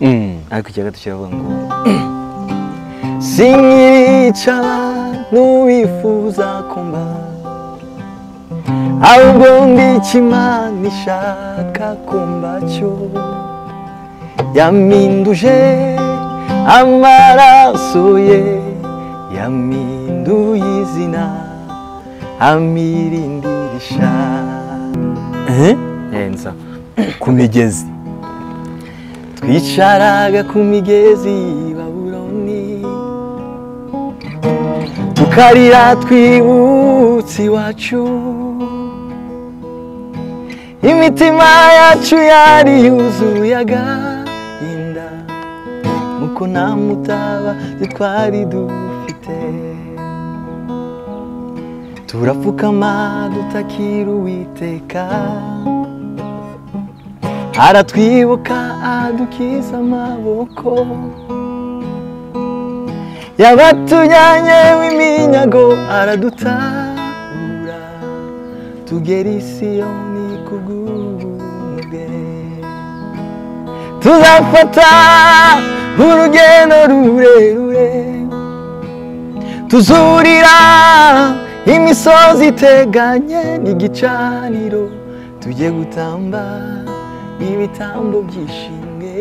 Mm. ariko icya gatatu kiravuga ngo sinkirica abantu bifuza kumba ahubwo ndi ikimana ishaka kumba cyo yaminduje amaraso ye yaminduye izina amirindirisha Eh? yenza ku migezi twicaraga ku migezi y'i babuloni tukarira twibutse iwacu. Imitima yacu yari yuzuye agahinda nuko nta mutabazi twari dufite. Turapfukama dutakira uwiteka. Aratwibuka adukiza amaboko. Yabatujyanye w'iminyago aradutabura tugera i siyoni kubw'ubwe tuzafata urugendo rurerure. Tuzurira imisozi iteganye n'igicaniro. Tujye gutamba ibitambo byishimwe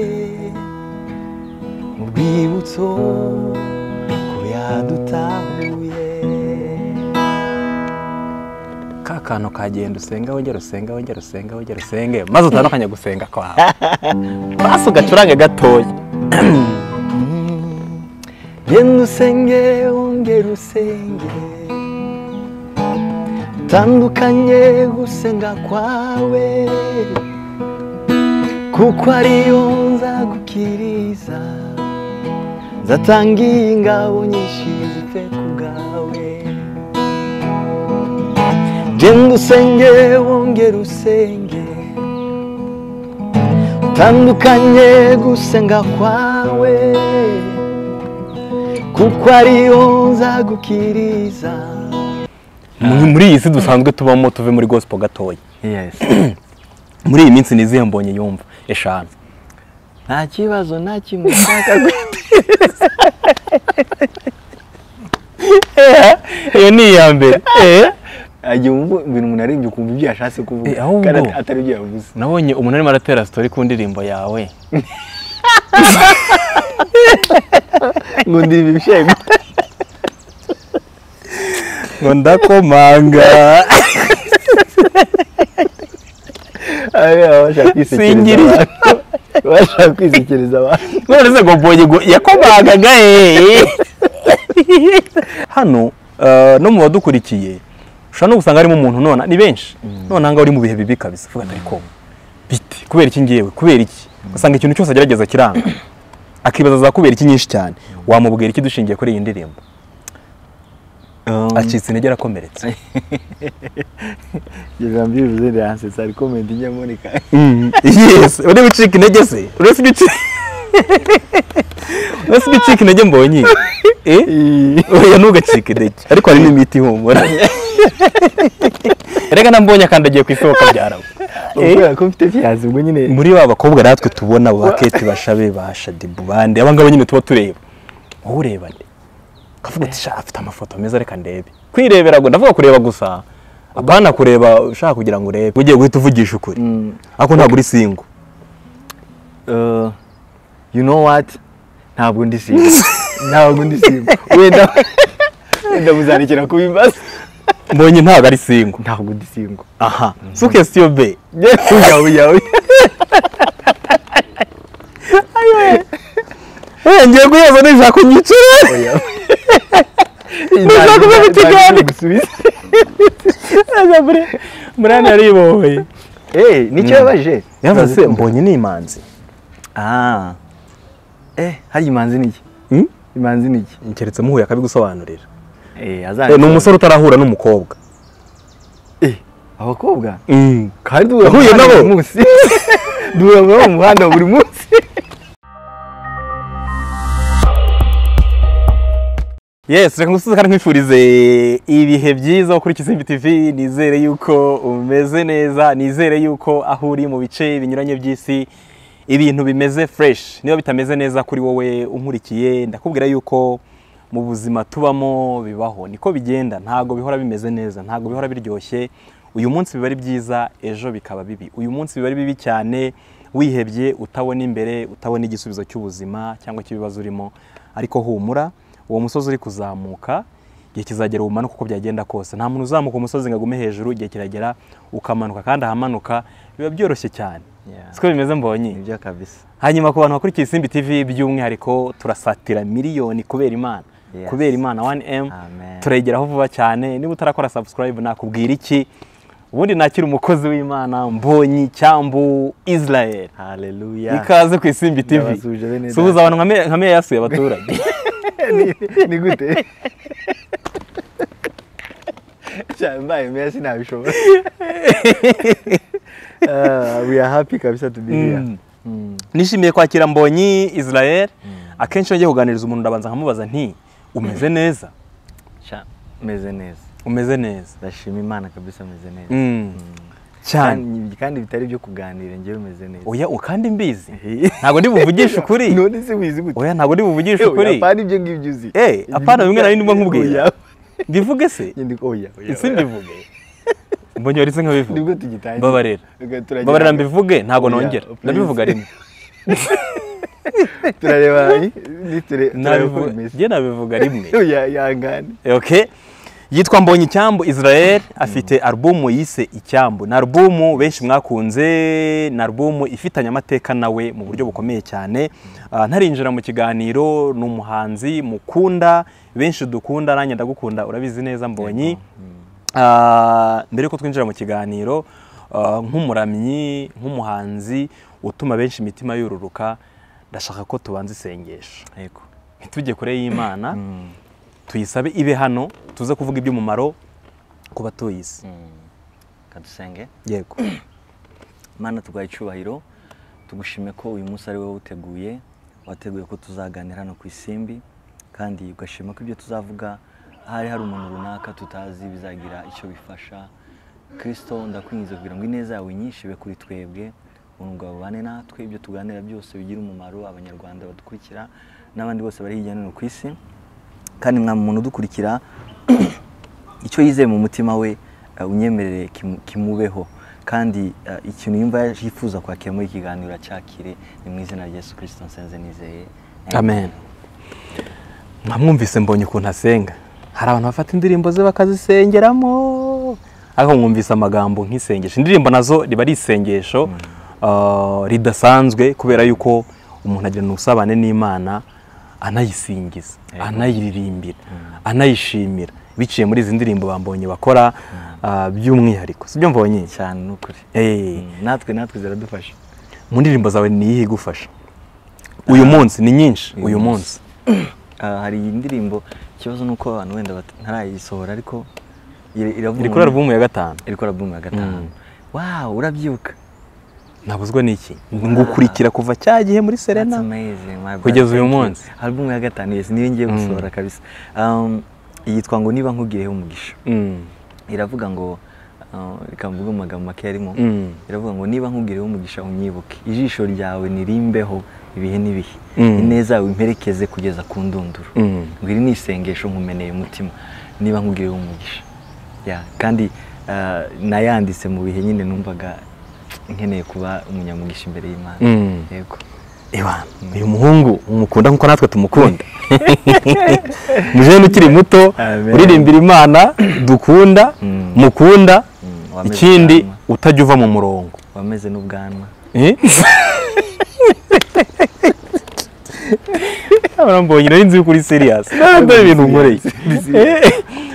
mu rwibutso ko yadutahuye ka kantu kagenda usenga wongera usenga wongera usenga wongera usenge maze utandukanye gusenga kwawe. Basi ugacurange gatoya. Genda usenge wongera usenge. Utandukanye gusenga kwawe. Kuko ariyo nzagukiriza. Nzatanga ingabo nyinshi zipfe ku bwawe. Genda usenge wongera usenge. Utandukanye gusenga kwawe. Kuko ariyo nzagukiriza. Muri- iyi si dusanzwe tubamo tuve muri gospel gatoya. Yes. Muri iyi minsi nizihe mbonye yumva eshanu nta kibazo nta kimwe ushaka iyo ni iya mbere. Ajya wumva ibintu umuntu arembye ukumva ibyo yashatse kuvuga. Eh, kandi at- atari ibyo yavuze. nabonye umuntu arimo aratera sitori ku ndirimbo yawe. Ngo ndirimba ibishego ngo ndakomanga. Singiriye. bashaka kwisekereza abantu. None se yakomangaga eh hano eh, no mu badukurikiye ushobora no gusanga harimo umuntu none ni benshi. None ahangaha uri mu bihe bibi kabisa uvuga ati ariko bite kubera iki ngewe kubera iki? Ugasanga ikintu cyose agerageza kiranga. Akibaza za kubera iki nyinshi cyane. Wamubwira iki dushingiye kuri iyi ndirimbo? Acitse intege arakomeretse ngira mbivuze ndahansetsa ari komenti nyamurika yes uri gucika intege se? Uretse ibyo ucika intege mbonye eh? Oya ntugacike intege. Ariko hari n'imiti ihumura. Reka nambonye akandagiye ku isoko byarawe kubera ko mfite fiyanse ubwo nyine muri ba bakobwa natwe tubona abo baketi bashabe ba shadibu bande. Aba ngaba nyine tuba tureba. Wowe ureba nde kavuga uti sha afite amafoto meza reka ndebe. Kwirebera ngo ndavuga kureba gusa. Apana kureba ushaka kugira ngo urebe. Ugiye guhita uvugisha ukuri. Mm. ariko ntabwo uri singo Uh, you know what? Ntabwo ndi simba ntabwo ndi simba wenda wenda muzarekera kubimbaza mbonye ntabwo ari singo ntabwo ndi simba aha. So question B yawe yawe eh. Ngiye kuyaza nishaka kunyicira Kuva mu kiganiro. aza muri hano yaribohoye Eh, ni cyo yabaje yavuze se mbonye ni imanzi ah eh hari imanzi niki imanzi niki keretse muhuye akabigusobanurira ni umusore utarahura n'umukobwa eh abakobwa Mm. kandi duhura mu muhanda buri munsi duhura nabo mu muhanda buri munsi yes reka ngusuze kandi nkwifurize ibihe byiza kuri Kisimbi TV nizere yuko umeze neza nizere yuko aho uri mu bice binyuranye by'isi ibintu bimeze fresh. Niba bitameze neza kuri wowe unkurikiye ndakubwira yuko mu buzima tubamo bibaho. Niko bigenda ntabwo bihora bimeze neza ntabwo bihora biryoshye. Uyu munsi biba ari byiza ejo bikaba bibi. Uyu munsi biba ari bibi cyane wihebye utabona imbere utabona igisubizo cy'ubuzima cyangwa cy'ibibazo urimo. Ariko humura uwo musozi uri kuzamuka igihe kizagera umanuka uko byagenda kose. Nta muntu uzamuka umusozi ngo agume hejuru igihe kiragera ukamanuka. Kandi ahamanuka biba byoroshye cyane. Siko bimeze mbonye? Hanyuma ku bantu bakurikiye isimbi tv by'umwihariko turasatira miliyoni kubera imana. Kubera imana 1m Amen. turayigeraho vuba cyane. Niba utarakora subscribe nakubwira iki? Ubundi nakira umukozi w'imana mbonyi cyambu israel. Ikaze ku isimbi tv suhuza abantu nka meya yasuye abaturage Ni- gute mbaye meya sinabishobora Ah, we are happy kabisa to be here. Mm. Mm. nishimiye kwakira mbonyi israel. Akenshi iyo ngiye kuganiriza umuntu ndabanza nkamubaza nti umeze neza? Sha, meze neza. Umeze neza. Ndashima imana kabisa meze neza. Mm. Cyane. Kandi, kandi bitari byo kuganira njyewe meze neza. Oya kandi mbizi? Ntabwo ndi buvugishe ukuri. None se wizi gute? Oya ntabwo ndi buvugishe ukuri. apana ibyo ngibyo uzi. Eh, apana bimwe na bimwe nkubwira. Oya. mbivuge se? Oya oya. mbivuge. Mbonye waritse nkabivuga. Nibwo tugitangira. Turagira- mbabarira mbivuge? Ntabwo nongera. ndabivuga rimwe. Turareba Nabivuga- rimwe. Yangane. Okay. Yitwa mbonye icyambu israel afite alubumu yise icyambu. Ni alubumu benshi mwakunze ni alubumu ifitanye amateka nawe mu buryo bukomeye cyane. Ah, ntarinjira mu kiganiro ni umuhanzi mukunda benshi dukunda nanjye ndagukunda urabizi neza mbonyi. Ah, mbere yuko twinjira mu kiganiro ah, nk'umuramyi nk'umuhanzi utuma benshi imitima yururuka ndashaka ko tubanza isengesho. Ntitujye kure y'imana. Mm. Tuyisabe ibe hano tuze kuvuga iby'umumaro ku batuye isi. Mm. kadusenge yego. Mana tuguhaye icyubahiro tugushime ko uyu munsi ari wowe uteguye wateguye ko tuzaganira hano ku isimbi kandi ugashima ko ibyo tuzavuga hari hari umuntu runaka tutazi bizagira icyo bifasha. Kirisito ndakwinjiza kugira ngo ineza yawe nyinshi ibe kuri twebwe bwawe bubane natwe ibyo tuganira byose bigira umumaro abanyarwanda badukurikira n'abandi bose bari hirya no hino ku isi. Kandi mwa muntu udukurikira icyo yizeye mu mutima we uh, unyemerere kimu- kimubeho. Kandi uh, ikintu yumva yifuza kwakira muri iki kiganiro acyakire ni mu izina rya yesu kirisito nsenze nizeye. Amen. Mwamwumvise mbonye ukuntu asenga. Hari abantu bafata indirimbo ze bakazisengeramo. Ariko mwumvise amagambo nk'isengesho. Indirimbo na zo riba ari isengesho ah, ridasanzwe kubera yuko umuntu agirana ubusabane n'imana anayisingiza anayiririmbira anayishimira. Biciye muri izi ndirimbo bambonye bakora ah, by'umwihariko. Sibyo mbonye? Cyane ni ukuri. Eh, Mm, natwe natwe ziradufasha. Mu ndirimbo zawe ni iyihe igufasha? Uyu munsi ni nyinshi uyu munsi. Ah, hari iyi ndirimbo ikibazo ni uko abantu wenda bat- ntarayisohora ariko iri- kuri alubumu ya gatanu. Iri kuri alubumu ya gatanu. Mm. wow urabyibuka nabuzwa n'iki? Ngukurikira kuva cya gihe muri serena. Kugeza uyu munsi. alubumu ya gatanu yes niyo ngiye Mm. gusohora kabisa. Um, yitwa ngo niba nkugireho umugisha. Mm, iravuga ngo uh, reka mvuge mu magambo make yarimo mm, iravuga ngo niba nkugireho umugisha unyibuke. Ijisho ryawe nirimbeho ibihe n'ibihe ineza yawe imperekeze kugeza ku ndunduro. Ngo iri ni isengesho nkumeneye umutima. Niba nkugireho umugisha. Ya kandi uh, nayanditse mu bihe nyine numvaga nkeneye kuba umunyamugisha imbere y'imana. Mm. yego. Uyu muhungu umukunda nk'uko natwe tumukunda. Mujene ukiri muto uririmbira imana dukunda Mm. mukunda Mm, ikindi utajya uva mu murongo. Wameze n'ubwanwa. Eh? Mbonye nari nzi kuri serious dore ibintu nkoreye Eh,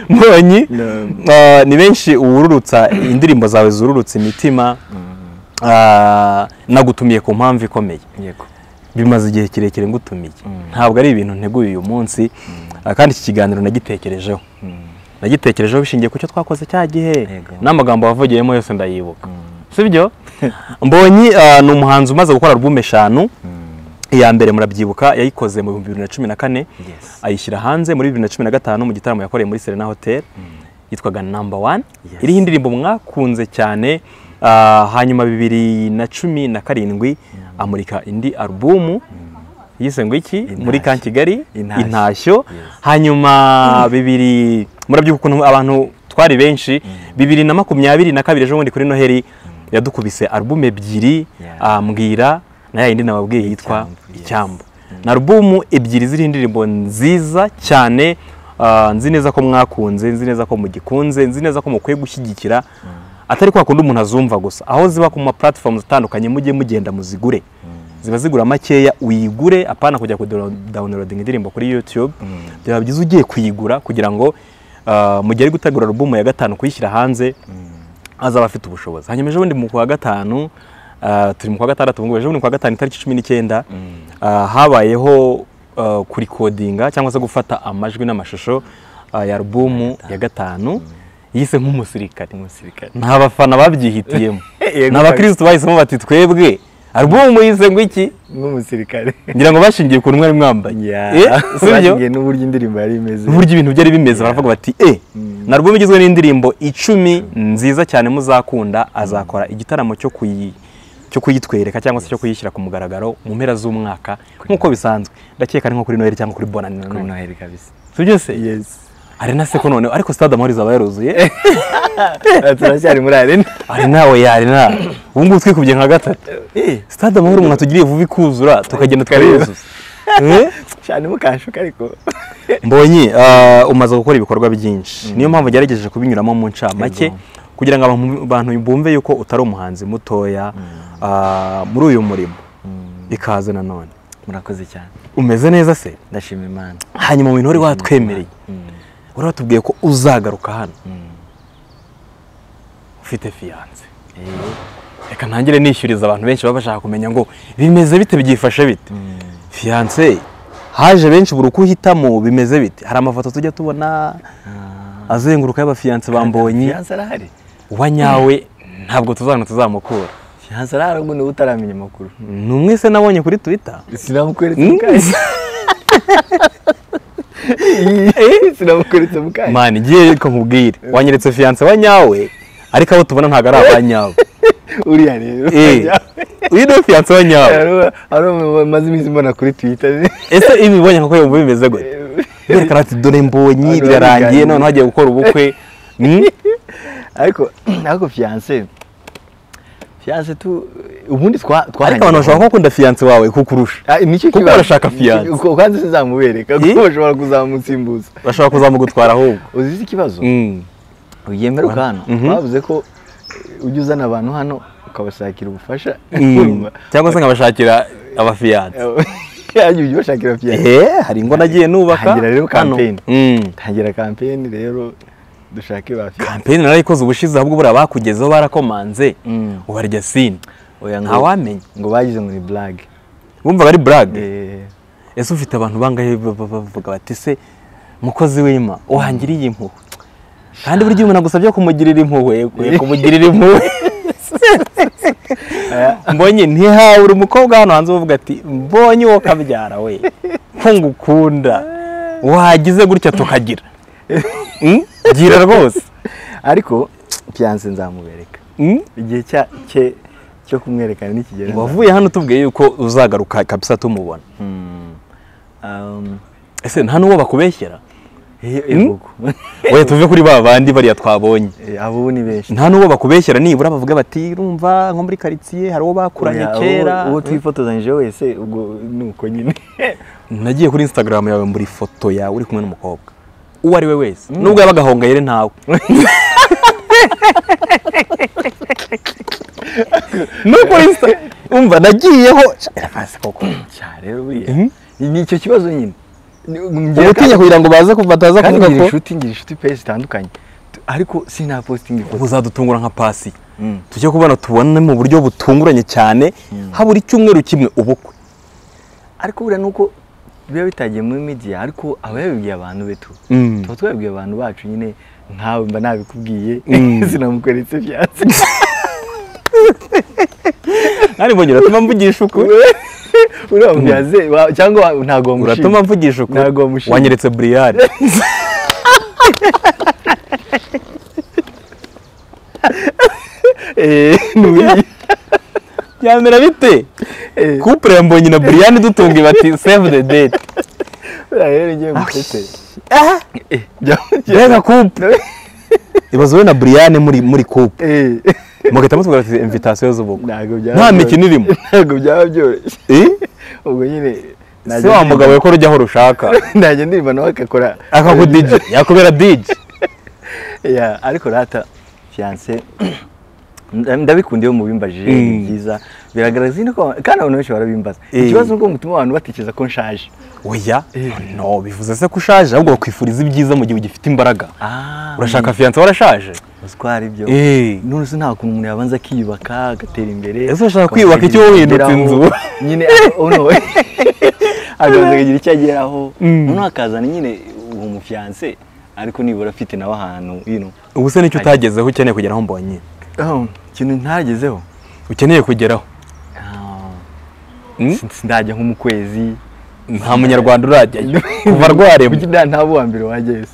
mbonyi No. ah, ni benshi uwururutsa indirimbo zawe zururutsa imitima. Nagutumiye ku mpamvu ikomeye. Bimaze igihe kirekire ngutumiye. Mm. ntabwo ari ibintu nteguye uyu munsi ah, kandi iki kiganiro nagitekerejeho. Mm. nagitekerejeho bishingiye ku cyo twakoze cya gihe. N'amagambo wavugiyemo yose ndayibuka. Mm. sibyo mbonyi ah, ni umuhanzi umaze gukora album eshanu. Mm. iya mbere murabyibuka yayikoze mu bihumbi bibiri na cumi na kane. Ayishyira hanze muri bibiri na cumi na gatanu mu gitaramo yakoreye muri serena hotel. Yitwaga number one. Yes. iriho indirimbo mwakunze cyane. ah, hanyuma bibiri na cumi na karindwi amurika indi alubumu yise ngo iki? Muri ka kigali Intashyo. hanyuma bibiri murabyibuka ukuntu abantu twari benshi. Bibiri na makumyabiri na kabiri ejo bundi kuri noheli yadukubise alubumu ebyiri ah, mbwira na yindi nababwiye yitwa icyambu. Na alubumu ebyiri ziriho indirimbo nziza cyane ah, nzi neza ko mwakunze nzi neza ko mugikunze nzi neza ko mukwiye gushyigikira. Atari kwa kundi umuntu azumva gusa. Aho ziba ku ma platforms atandukanye mujye mugenda muzigure. Ziba zigura makeya uyigure apana kujya kudawunirodinga indirimbo kuri youtube. Byaba byiza ugiye kuyigura kugira ngo ah, mu gihe ari gutegura alubumu ya gatanu kuyishyira hanze azaba afite ubushobozi. Hanyuma ejo bundi mu kwa gatanu ah, turi mu kwa gatandatu ejo bundi mu kwa gatanu itariki cumi n'icyenda ah, habayeho kurikodinga cyangwa se gufata amajwi n'amashusho ya alubumu ya gatanu. Yise nk'umusirikare. Umusirikare nta bafana babyihitiyemo. Ni abakirisitu bahisemo bati twebwe. Alubumu yise ngo iki? Nk'umusirikare. Ngira ngo bashingiye ku mwari mwambaye Eh, bashingiye n'uburyo indirimbo yari imeze. Uburyo ibintu byari bimeze. Baravuga bati e na alubumu igizwe n'indirimbo icumi nziza cyane muzakunda. Azakora igitaramo cyo kuyi cyo kuyitwereka cyangwa se cyo kuyishyira ku mugaragaro mu mpera z'umwaka. Nk'uko bisanzwe. Ndakeka ari nko kuri noheli cyangwa kuri bonani nanone noheli kabisa. Si byose yes. Ari na se ko noneho ariko stade amahoro izaba yaruzuye? Turacyari muri arena. Ari nawe yari na. Ubu ngubu twikubye nka gatatu. Eh. Stade amahoro mwatugiriye vuba ikuzura tukagenda tukayuzuza Eh? cyane mukanshuka ariko. Mbonye ah, umaze gukora ibikorwa byinshi. Niyo mpamvu ugerageje kubinyuramo mu ncamake kugira ngo abantu- bumve yuko utari umuhanzi mutoya ah, muri uyu murimo. Ikaze nanone murakoze cyane. Umeze neza se? Ndashima imana. Hanyuma mu bintu wari watwemereye. Wari watubwiye ko uzagaruka hano. Ufite fiyanse reka ntangire nishyuriza abantu benshi baba bashaka kumenya ngo bimeze bite byifashe bite. Fiyanse haje benshi buri uko uhitamo bimeze bite? Hari amafoto tujya tubona azenguruka y'abafiyanse bambonye? Uwa nyawe ntabwo tuzabona tuzamukura. Fiyanse arahari ngo ni we utaramenya amakuru. Ni umwe se nabonye kuri twita sinamukweretse mu kanya sinamukweretse mu kanya. Mani ngiye reka nkubwire. Wanyeretse fiyanse wa nyawe ariko abo tubona ntabwo ari aba nyawe. Uriya rero Eh, uyu ni fiyanse wa nyawe. Maze iminsi mbona kuri twitter. Ese ibi bibonye nko yumva bimeze gute? Berekana ati dore mbonyi birarangiye noneho hagiye gukora ubukwe. Hmm? ariko ariko fiyanse fiyanse tu ubundi twa ariko abantu bashobora kuba bakunda fiyanse wawe kukurusha Ah, kuko barashaka fiyanse. Kuko kandi sinzamubereka Eh? kuko bashobora kuzamusimbuza bashobora kuzamugutwara ahubwo uzi iki kibazo Mm. uyemeruka hano Mhm. bavuze ko eh, ujya uzana abantu hano ukabashakira ubufasha Mm. cyangwa se nkabashakira abafiyanse yajya ujya ubashakira fiyanse eh hari ingo nagiye nubaka Tangira rero hano. campaign. Mm. tangira kampeni rero dushake ba fiyanse kampeni narayikoze ubushize ahubwo buriya bakugezeho barakomanze. Mm. ubarya sini Oya ngo- ntawamenya ngo bagize ngo ni blague bumvaga ari burage ese ufite abantu bangahe ba- ba- bavuga bati se mukozi w'ima wangiriye impuhwe kandi burya umuntu agusabye kumugirira impuhwe kumugirira impuhwe. Mbonye ntihabura umukobwa hano hanze uvuga ati mbonye uwo kabyara we. Ko ngukunda. Wagize gutya tukagira? Gira rwose. Ariko fiyanse nzamubereka. Mm? igihe cye cyo kumwerekana nikigera wavuye hano tubwiye yuko uzagaruka kabisa tumubona. Mm. Um, ese nta n'uwo bakubeshyera? Oya tuve kuri ba bandi bariya twabonye. Eh, abo ni benshi. Nta n'uwo bakubeshyera nibura bavuga bati urumva nko muri karitsiye hari uwo bakuranye kera. uwo- uwo twifotozanyije wese ubwo ni uko nyine. Nagiye kuri instagram yawe mbura ifoto yawe uri kumwe n'umukobwa. Uwo ari we wese. Nubwo yaba agahongayire ntawe. Insta umva nagiyeho. Koko. Cyane Mhm. ni icyo kibazo nyine. Ni- uba utinya kugira ngo baze bataza kuvuga ko inshuti ngira inshuti pe zitandukanye. Ariko sinapositinga ubu ifoto. Uzadutungura nka pasi. Mm. tujye kubona tubone mu buryo butunguranye cyane habura icyumweru kimwe ubukwe. Ariko buriya nuko biba bitagiye muri media ariko aba yabibwiye abantu be tu. Mm. tuba twabibwiye abantu bacu nyine nkawe mba nabikubwiye. Mm. sinamukweretse byatsi kandi mbongera uratuma mvugisha ukuri. Uriya mubyaze wa- cyangwa wa- ntabwo wamushima uratuma mvugisha ukuri. Ntabwo wamushima. wanyeretse buriyari Eh, ni uriya. Byamera bite Eh. couple ya mbonyi na Brian dutunga bati save the date. Rero ngiye gusetse mbega couple ibaze wowe na Brian muri muri couple mugahita mutubwira ati invitation z'ubukwe nta mikino irimo ntabwo byaba byoroshye ubwo nyine si wa mugabo we ko rujya aho rushaka najya ndirimba nawe agakora akaku DJ yakubera Ya, ariko rata fiyanse ndabikunda iyo mubimbajije Mm. ni byiza. Biragaragaza kandi abantu benshi barabimbaza. Eh. ikibazo ni uko mutuma abantu batekereza ko nshaje. Oya? Eh. no bivuze se ko ushaje ahubwo bakwifuriza ibyiza mu gihe ugifite imbaraga. Ah, urashaka fiyanse warashaje? Uzi ko hari ibyo. Eh. none se nta kuntu umuntu yabanza akiyubaka agatera imbere. Ese urashaka kwiyubaka icyo ageraho. inzu? nyine ono akabanza akagira icyo ageraho Mm. noneho akazana nyine uwo mufiyanse ariko nibura afite nawe ahantu ubu se ni cyo utagezeho ukeneye kugeraho mbonye? Oh, ikintu ntagezeho. Ukeneye kugeraho. Ah, Mm? si- sindajya nko mu kwezi nta munyarwanda urajyayo kuva rwarema Kuki nta nta wa mbere wajyayo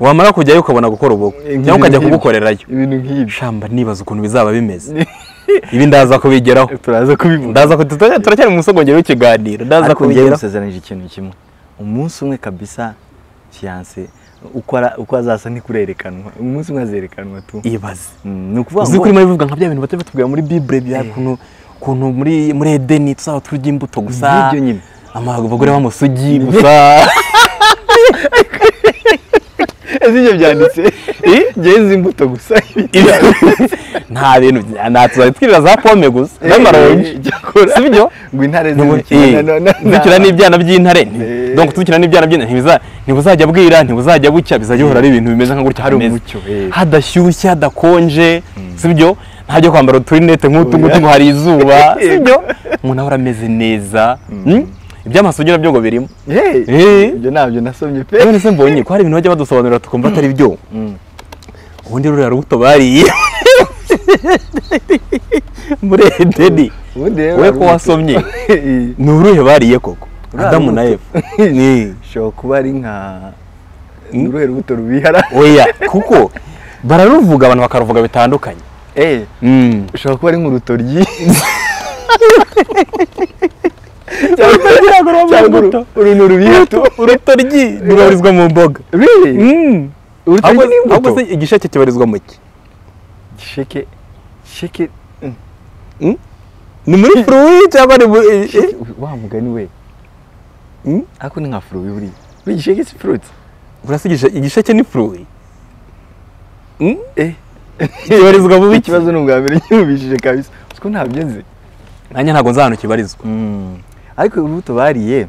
wamara kujyayo ukabona gukora ubukwe. Cyangwa ukajya kubukorerayo. Ibintu nk'ibyo shamba nibaza ukuntu bizaba bimeze. Ibi ndaza kubigeraho. Turaza kubivuga. Ndaza turacyari mu musogongero w'ikiganiro. Ndaza ariko ngiye kubigeraho. gusezeranije ikintu kimwe. Umunsi umwe kabisa fiyanse uko azasa ntikurerekanwa umunsi umwe azerekanwa tu. Ibaze Mm, ni ukuvuga uzi ngo ko urimo bivuga nka bya bintu batari batubwira muri bibure bya ukuntu ukuntu muri muri edeni tuzaba turya imbuto gusa. Nk'ibyo nyine. abagore b'amusugi gusa. Ese ibyo byanditse? Ngenzi imbuto gusa. Nta bintu nta tuzajya twirira za pome gusa. N'amaronji. Si byo? Ngo intare Eh, zimukina na- na- na- dukina n'ibyana by'intare. Eh. Donc dukina n'ibyana ntibiza- ntibuzajya bwira ntibuzajya bucya bizajya bihora ari ibintu bimeze nka gutya Hari umucyo, eh. hadashyushye hadakonje si byo nta byo kwambara uturinete nk'utu ngutu ngo hari izuba si byo umuntu ahora ameze neza Mm? iby'amasugi na byo ngo birimo. Eh, ibyo ntabyo nasomye pe. None se mbonye ko hari ibintu bajya badusobanurira tukumva atari byo? Ubundi ruriya rubuto bariye. Muri edeni hari ko wasomye. Ni uruhe bariye koko? Adamu na Ni. ushobora kuba ari nka ni uruhe rubuto rubihara. Oya kuko bararuvuga abantu bakaruvuga bitandukanye. Eh, Mm. ushobora kuba ari nk'urutoryi uru- ni urubiha tu urutoryi rubarizwa mu mboga. Mm. urutoryi Ahubwo- se igisheke kibarizwa mu ki? Gisheke gisheke ni muri furuwi cyangwa ni eh, eh? wa mugani we. Mm? Ariko ni nka furuwi buriya buriya igisheke si fruit? Urasa igishe- igisheke ni furuwi eh. Kibarizwa mu biki ikibazo ni ubwa mbere nyumvishije kabisa uko ntabyo nzi nanjye ntabwo nzi ahantu kibarizwa ariko urubuto bariye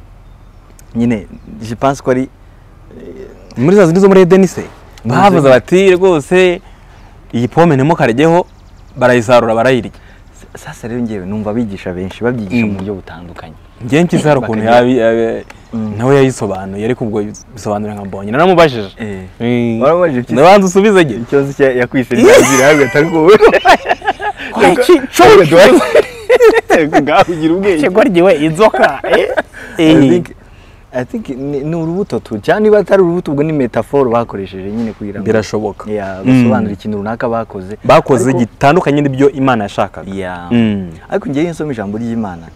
nyine je pense ko ari muri za zindi zo muri edeni se Muri bavuze Edeni. bati rwose iyi pome ntimukaryeho barayisarura barayirya. Sasa rero ngewe numva bigisha benshi babyigisha Mm. mu buryo butandukanye. Njyewe mpyisi hari ukuntu Mm. nawe yayisobanuye ariko ubwo bisobanura nka mbonye naramubajije eh. Eh. Iki? ndabanza usubize ge ikibazo ahubwo atari wowe ngaho ugira ubwenge. Kigoryiwe inzoka. I think- I think ni urubuto tu. Cyangwa niba atari urubuto ubwo ni metaforo bakoresheje nyine kugira ngo birashoboka. Mm. basobanura ikintu runaka bakoze. Bakoze gitandukanye n'ibyo imana yashakaga. Mm. ariko ngewe iyo nsoma ijambo ry'imana.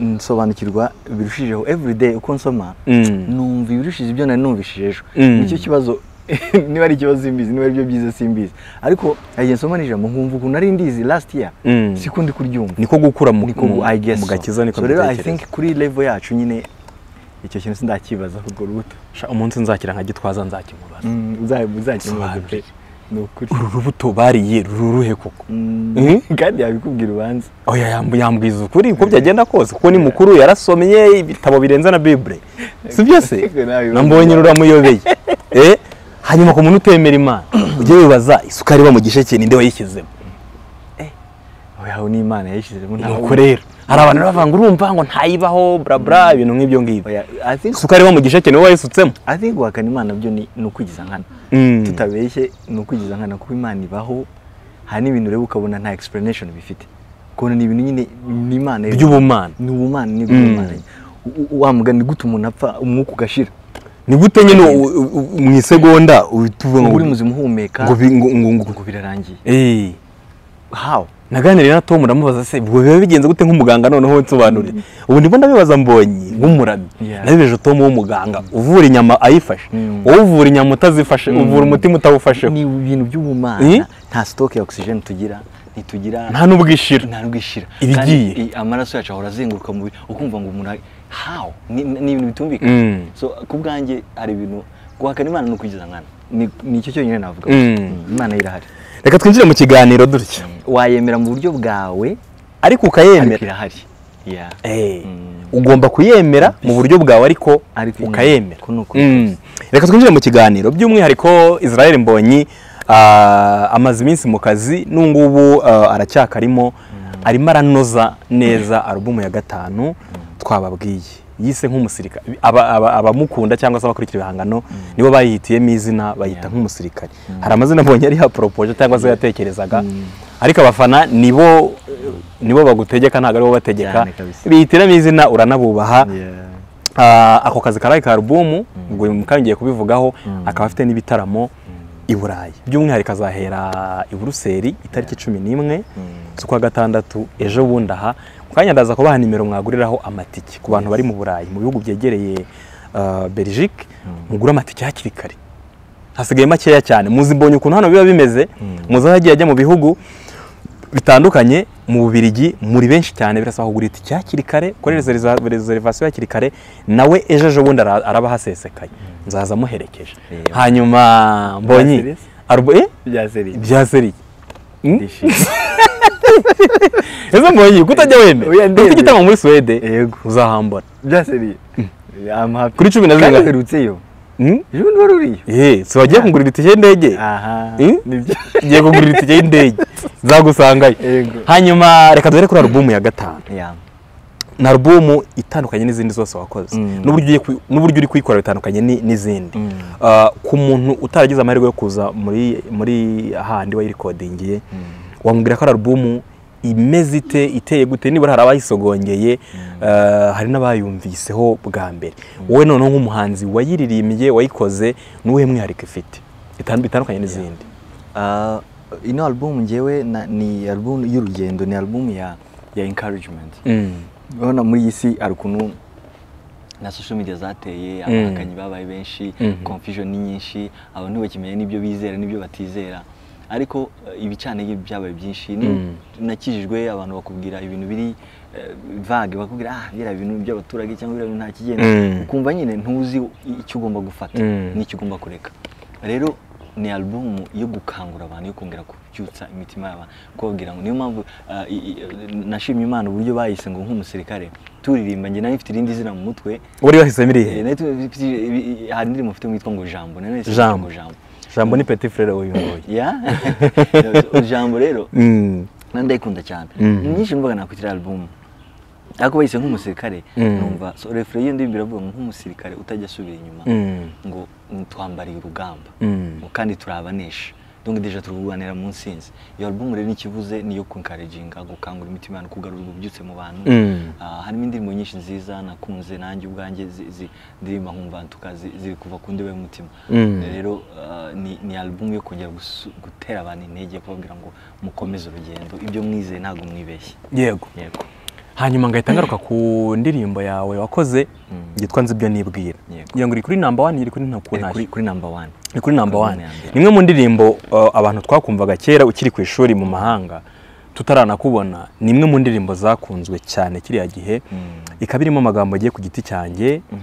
Nsobanukirwa birushijeho everyday uko nsoma Mm. numva ibirushije ibyo nari numvishije ejo. Mm. ni cyo kibazo niba ari ikibazo simbizi niba ari byo byiza simbizi. Ariko igihe nsoma n'ijambo nkumva ukuntu nari ndizi last year. Mm. siko ndi kuryumva. Niko gukura mu gakiza niko rero i think kuri level yacu nyine icyo kintu sindakibaza urwo rubuto. Umunsi nzakira nka gitwaza nzakimubaza uzakimubaze pe. Uru rubuto bariye ruri uruhe koko? Mm. Mhm. kandi yabikubwira ubanza yamb- yambwiza ukuri uko byagenda kose kuko ni mukuru yarasomye ibitabo birenze na bibure si byo se? Ariko nawe na mbonye ruramuyobeye eh? Hanyuma ku muntu utemera imana ujye wibaza isukari iba mu gisheke ninde wayishyizemo? Oya ni imana yayishyizemo nuko rero. Hari abantu bavuga ngo urumva ngo ntayibaho bla bla ibintu nk'ibyo ngibyo. Think isukari iba mu gisheke ni we wayisutsemo I think guhakana imana byo ni ukwigiza nkana. Mm. tutabeshye ni ukwigiza nkana kuko imana ibaho hari n'ibintu ureba ukabona nta explanation bifite. Ukabona ni ibintu nyine ni imana by'ubumana. Ni ubumana ni Mm. ubumana u- wa mugani gute umuntu apfa umwuka ugashira? Ni gute nyine mu isegonda uhita uvuga ngo uri muzima uhumeka ngo bi- ngo ngo ngo ngo birarangiye. How? Naganiriye na Tom ndamubaza se biba bigenze gute nk'umuganga noneho nsobanurire ubu ndimo ndabibaza mbonye nk'umuramyi Yeah. nabibeje Tom w'umuganga uvura inyama ayifashe. Wowe uvura inyama utazifashe uvura umutima utawufasheho. Ni ibintu by'ubumana. Nta sitoke ya oxygen tugira ntitugira nta n'ubwo ishira. Nta nubwo ishira. Ibigiye. Amaraso yacu ahora azenguruka mu ukumva ngo umuntu how? Ni ibintu bitumvikana. Mm. so ku bwanjye hari ibintu guhakana imana ni ukwigiza nkana ni icyo cyonyine navuga Mm. Mm, imana irahari. Reka twinjire mu kiganiro dutya wayemera mu buryo bwawe? Ariko ukayemera. Irahari. Eh, Mm. ugomba kuyemera mu buryo bwawe ariko ukayemera. Mm. reka twinjire mu kiganiro. By'umwihariko Israel Mbonyi ah, amaze iminsi mu kazi n'ubungubu ah, aracyakarimo arimo. Aranoza neza alubumu ya gatanu twababwiye. Yise nk'umusirikare. Aba- aba- abamukunda cyangwa se abakurikira ibihangano nibo bayihitiyemo izina bayita nk'umusirikare. Hari amazina mbonye yari yaporopoje cyangwa se yatekerezaga. Ariko abafana nibo nibo bagutegeka ntabwo ari bo bategeka. Bihitiramo izina uranabubaha. Ah, ako kazi karaye ka alubumu ubwo kandi ngiye kubivugaho akaba afite n'ibitaramo i burayi. By'umwihariko azahera i buruseli itariki cumi n'imwe z'ukwa gatandatu ejo bundi aha. Kanya ndaza kubaha nimero mwaguriraho amatike ku bantu bari mu burayi mu bihugu byegereye ah, belgique mugure amatike hakiri kare. Hasigaye makeya cyane. Muzi mbonye ukuntu hano biba bimeze. Muzi aho ajya mu bihugu bitandukanye mu bubirigi muri benshi cyane. Birasaba kugura itike hakiri kare kuri reservation hakiri kare. Nawe ejo ejo bundi ara- araba ahasesekaye nzaza muherekeje. Hanyuma mbonyi serious? eh ese mbonyi kutajya wemera Oya, ufite igitaramo muri Suwede uzahambara bya seri I'm happy. Kuri cumi na uherutseyo Hmm? ejo bundi wari uriyo eh si wagiye kugurira itike y'indege Eh? ngiye kugurira itike y'indege zagusangayo Yego. hanyuma reka duhere kuri alubumu ya gatanu. Ni alubumu itandukanye n'izindi zose wakoze. Mm. n'uburyo uri kuyikora bitandukanye ni- n'izindi. Mm. Ah, ku muntu utaragize amahirwe yo kuza muri muri handi wayirikodingiye wamubwira ko ari alubumu imeze ite iteye gute nibura hari abayisogongeye ah, hari n'abayumviseho bwa mbere. Wowe noneho nk'umuhanzi wayiririmbye wayikoze n'uwuhe mwihariko ifite Itandu- bitandukanye n'izindi. Ah, ino album njyewe na- ni album y'urugendo ni album ya ya encouragement. Mm. Urabona muri iyi si hari ukuntu na social media zateye Mm. abahakanyi babaye benshi Mhm. confusion ni nyinshi abantu ntibakimenya n'ibyo bizera n'ibyo batizera ariko eh, ibicantege byabaye byinshi ni Mm. nakijijwe abantu bakubwira ibintu biri eh, vague bakubwira ah biriya bintu by'abaturage cyangwa biriya bintu nta kigenda Mm. ukumva nyine ntuzi icyo ugomba gufata n'icyo ugomba kureka rero ni album yo gukangura abantu yo kongera kubyutsa imitima y'abantu. Kubabwira ngo niyo mpamvu i- nashimye imana uburyo bayise ngo nk'umusirikare. Turirimba njye nari mfite irindi zina mu mutwe. Wari wahisemo Eh, irihe i- hari indirimbo mfite witwa ngo jambo. Nahise Jambo. jambo? Jambo ni petit frere uyu nguyu ya? Jambo rero? Mm. ndayikunda cyane. Ni nyinshi numvaga nakwitira album. Ariko bayise nk'umusirikare Mm. numva refure y'iyo ndirimbo iravuga ngo nk'umusirikare utajya asubira inyuma. Mm. ngo twambariye urugamba. Mm. ngo kandi turi abanesha donc deja turi kurwanira mu nsinzi. Iyo album rero n'ikivuze niyo kunkarejinga gukangura imitima y'abantu kugarura ububyutse mu bantu. Mm. Ah, harimo indirimbo nyinshi nziza nakunze nanjye ubwanjye ndirimba nkumva ntuka zi- ziri kuva ku ndiba y'umutima. Mm. rero ah, ni, album yo kongera gutera abantu intege kubabwira ngo mukomeze urugendo. Ibyo mwizeye ntabwo mwibeshye. Yego. Yego. Hanyuma ngahita ngaruka ku ndirimbo yawe wakoze Mm. yitwa nzi ibyo nibwira. Ngira ngo iri kuri namba wani iri kuri kuri, number one. Ni kuri namba wani ni imwe mu ndirimbo uh, abantu twakumvaga kera ukiri ku ishuri mu mahanga tutaranakubona ni imwe mu ndirimbo zakunzwe cyane kiriya gihe. Mm. ikaba irimo amagambo agiye ku giti cyanjye. Mm.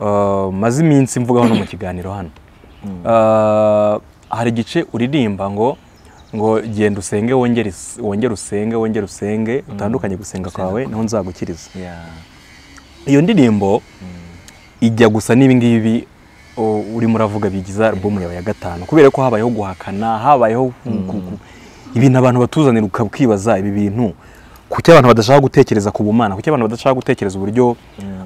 uh, maze iminsi mvugaho no mu kiganiro hano. Uh, hari igice uririmba ngo ngo genda usenge wongere usenge wongere usenge utandukanye gusenga kwawe ni ho nzagukiriza. Iyo ndirimbo Mm. ijya gusa n'ibi ngibi o, urimo uravuga bigize alubumu yawe ya gatanu. Kubera ko habayeho guhakana habayeho ku- ibintu abantu batuzanira ukibaza ibi bintu kuki abantu badashaka gutekereza ku bumana kuki abantu badashaka gutekereza uburyo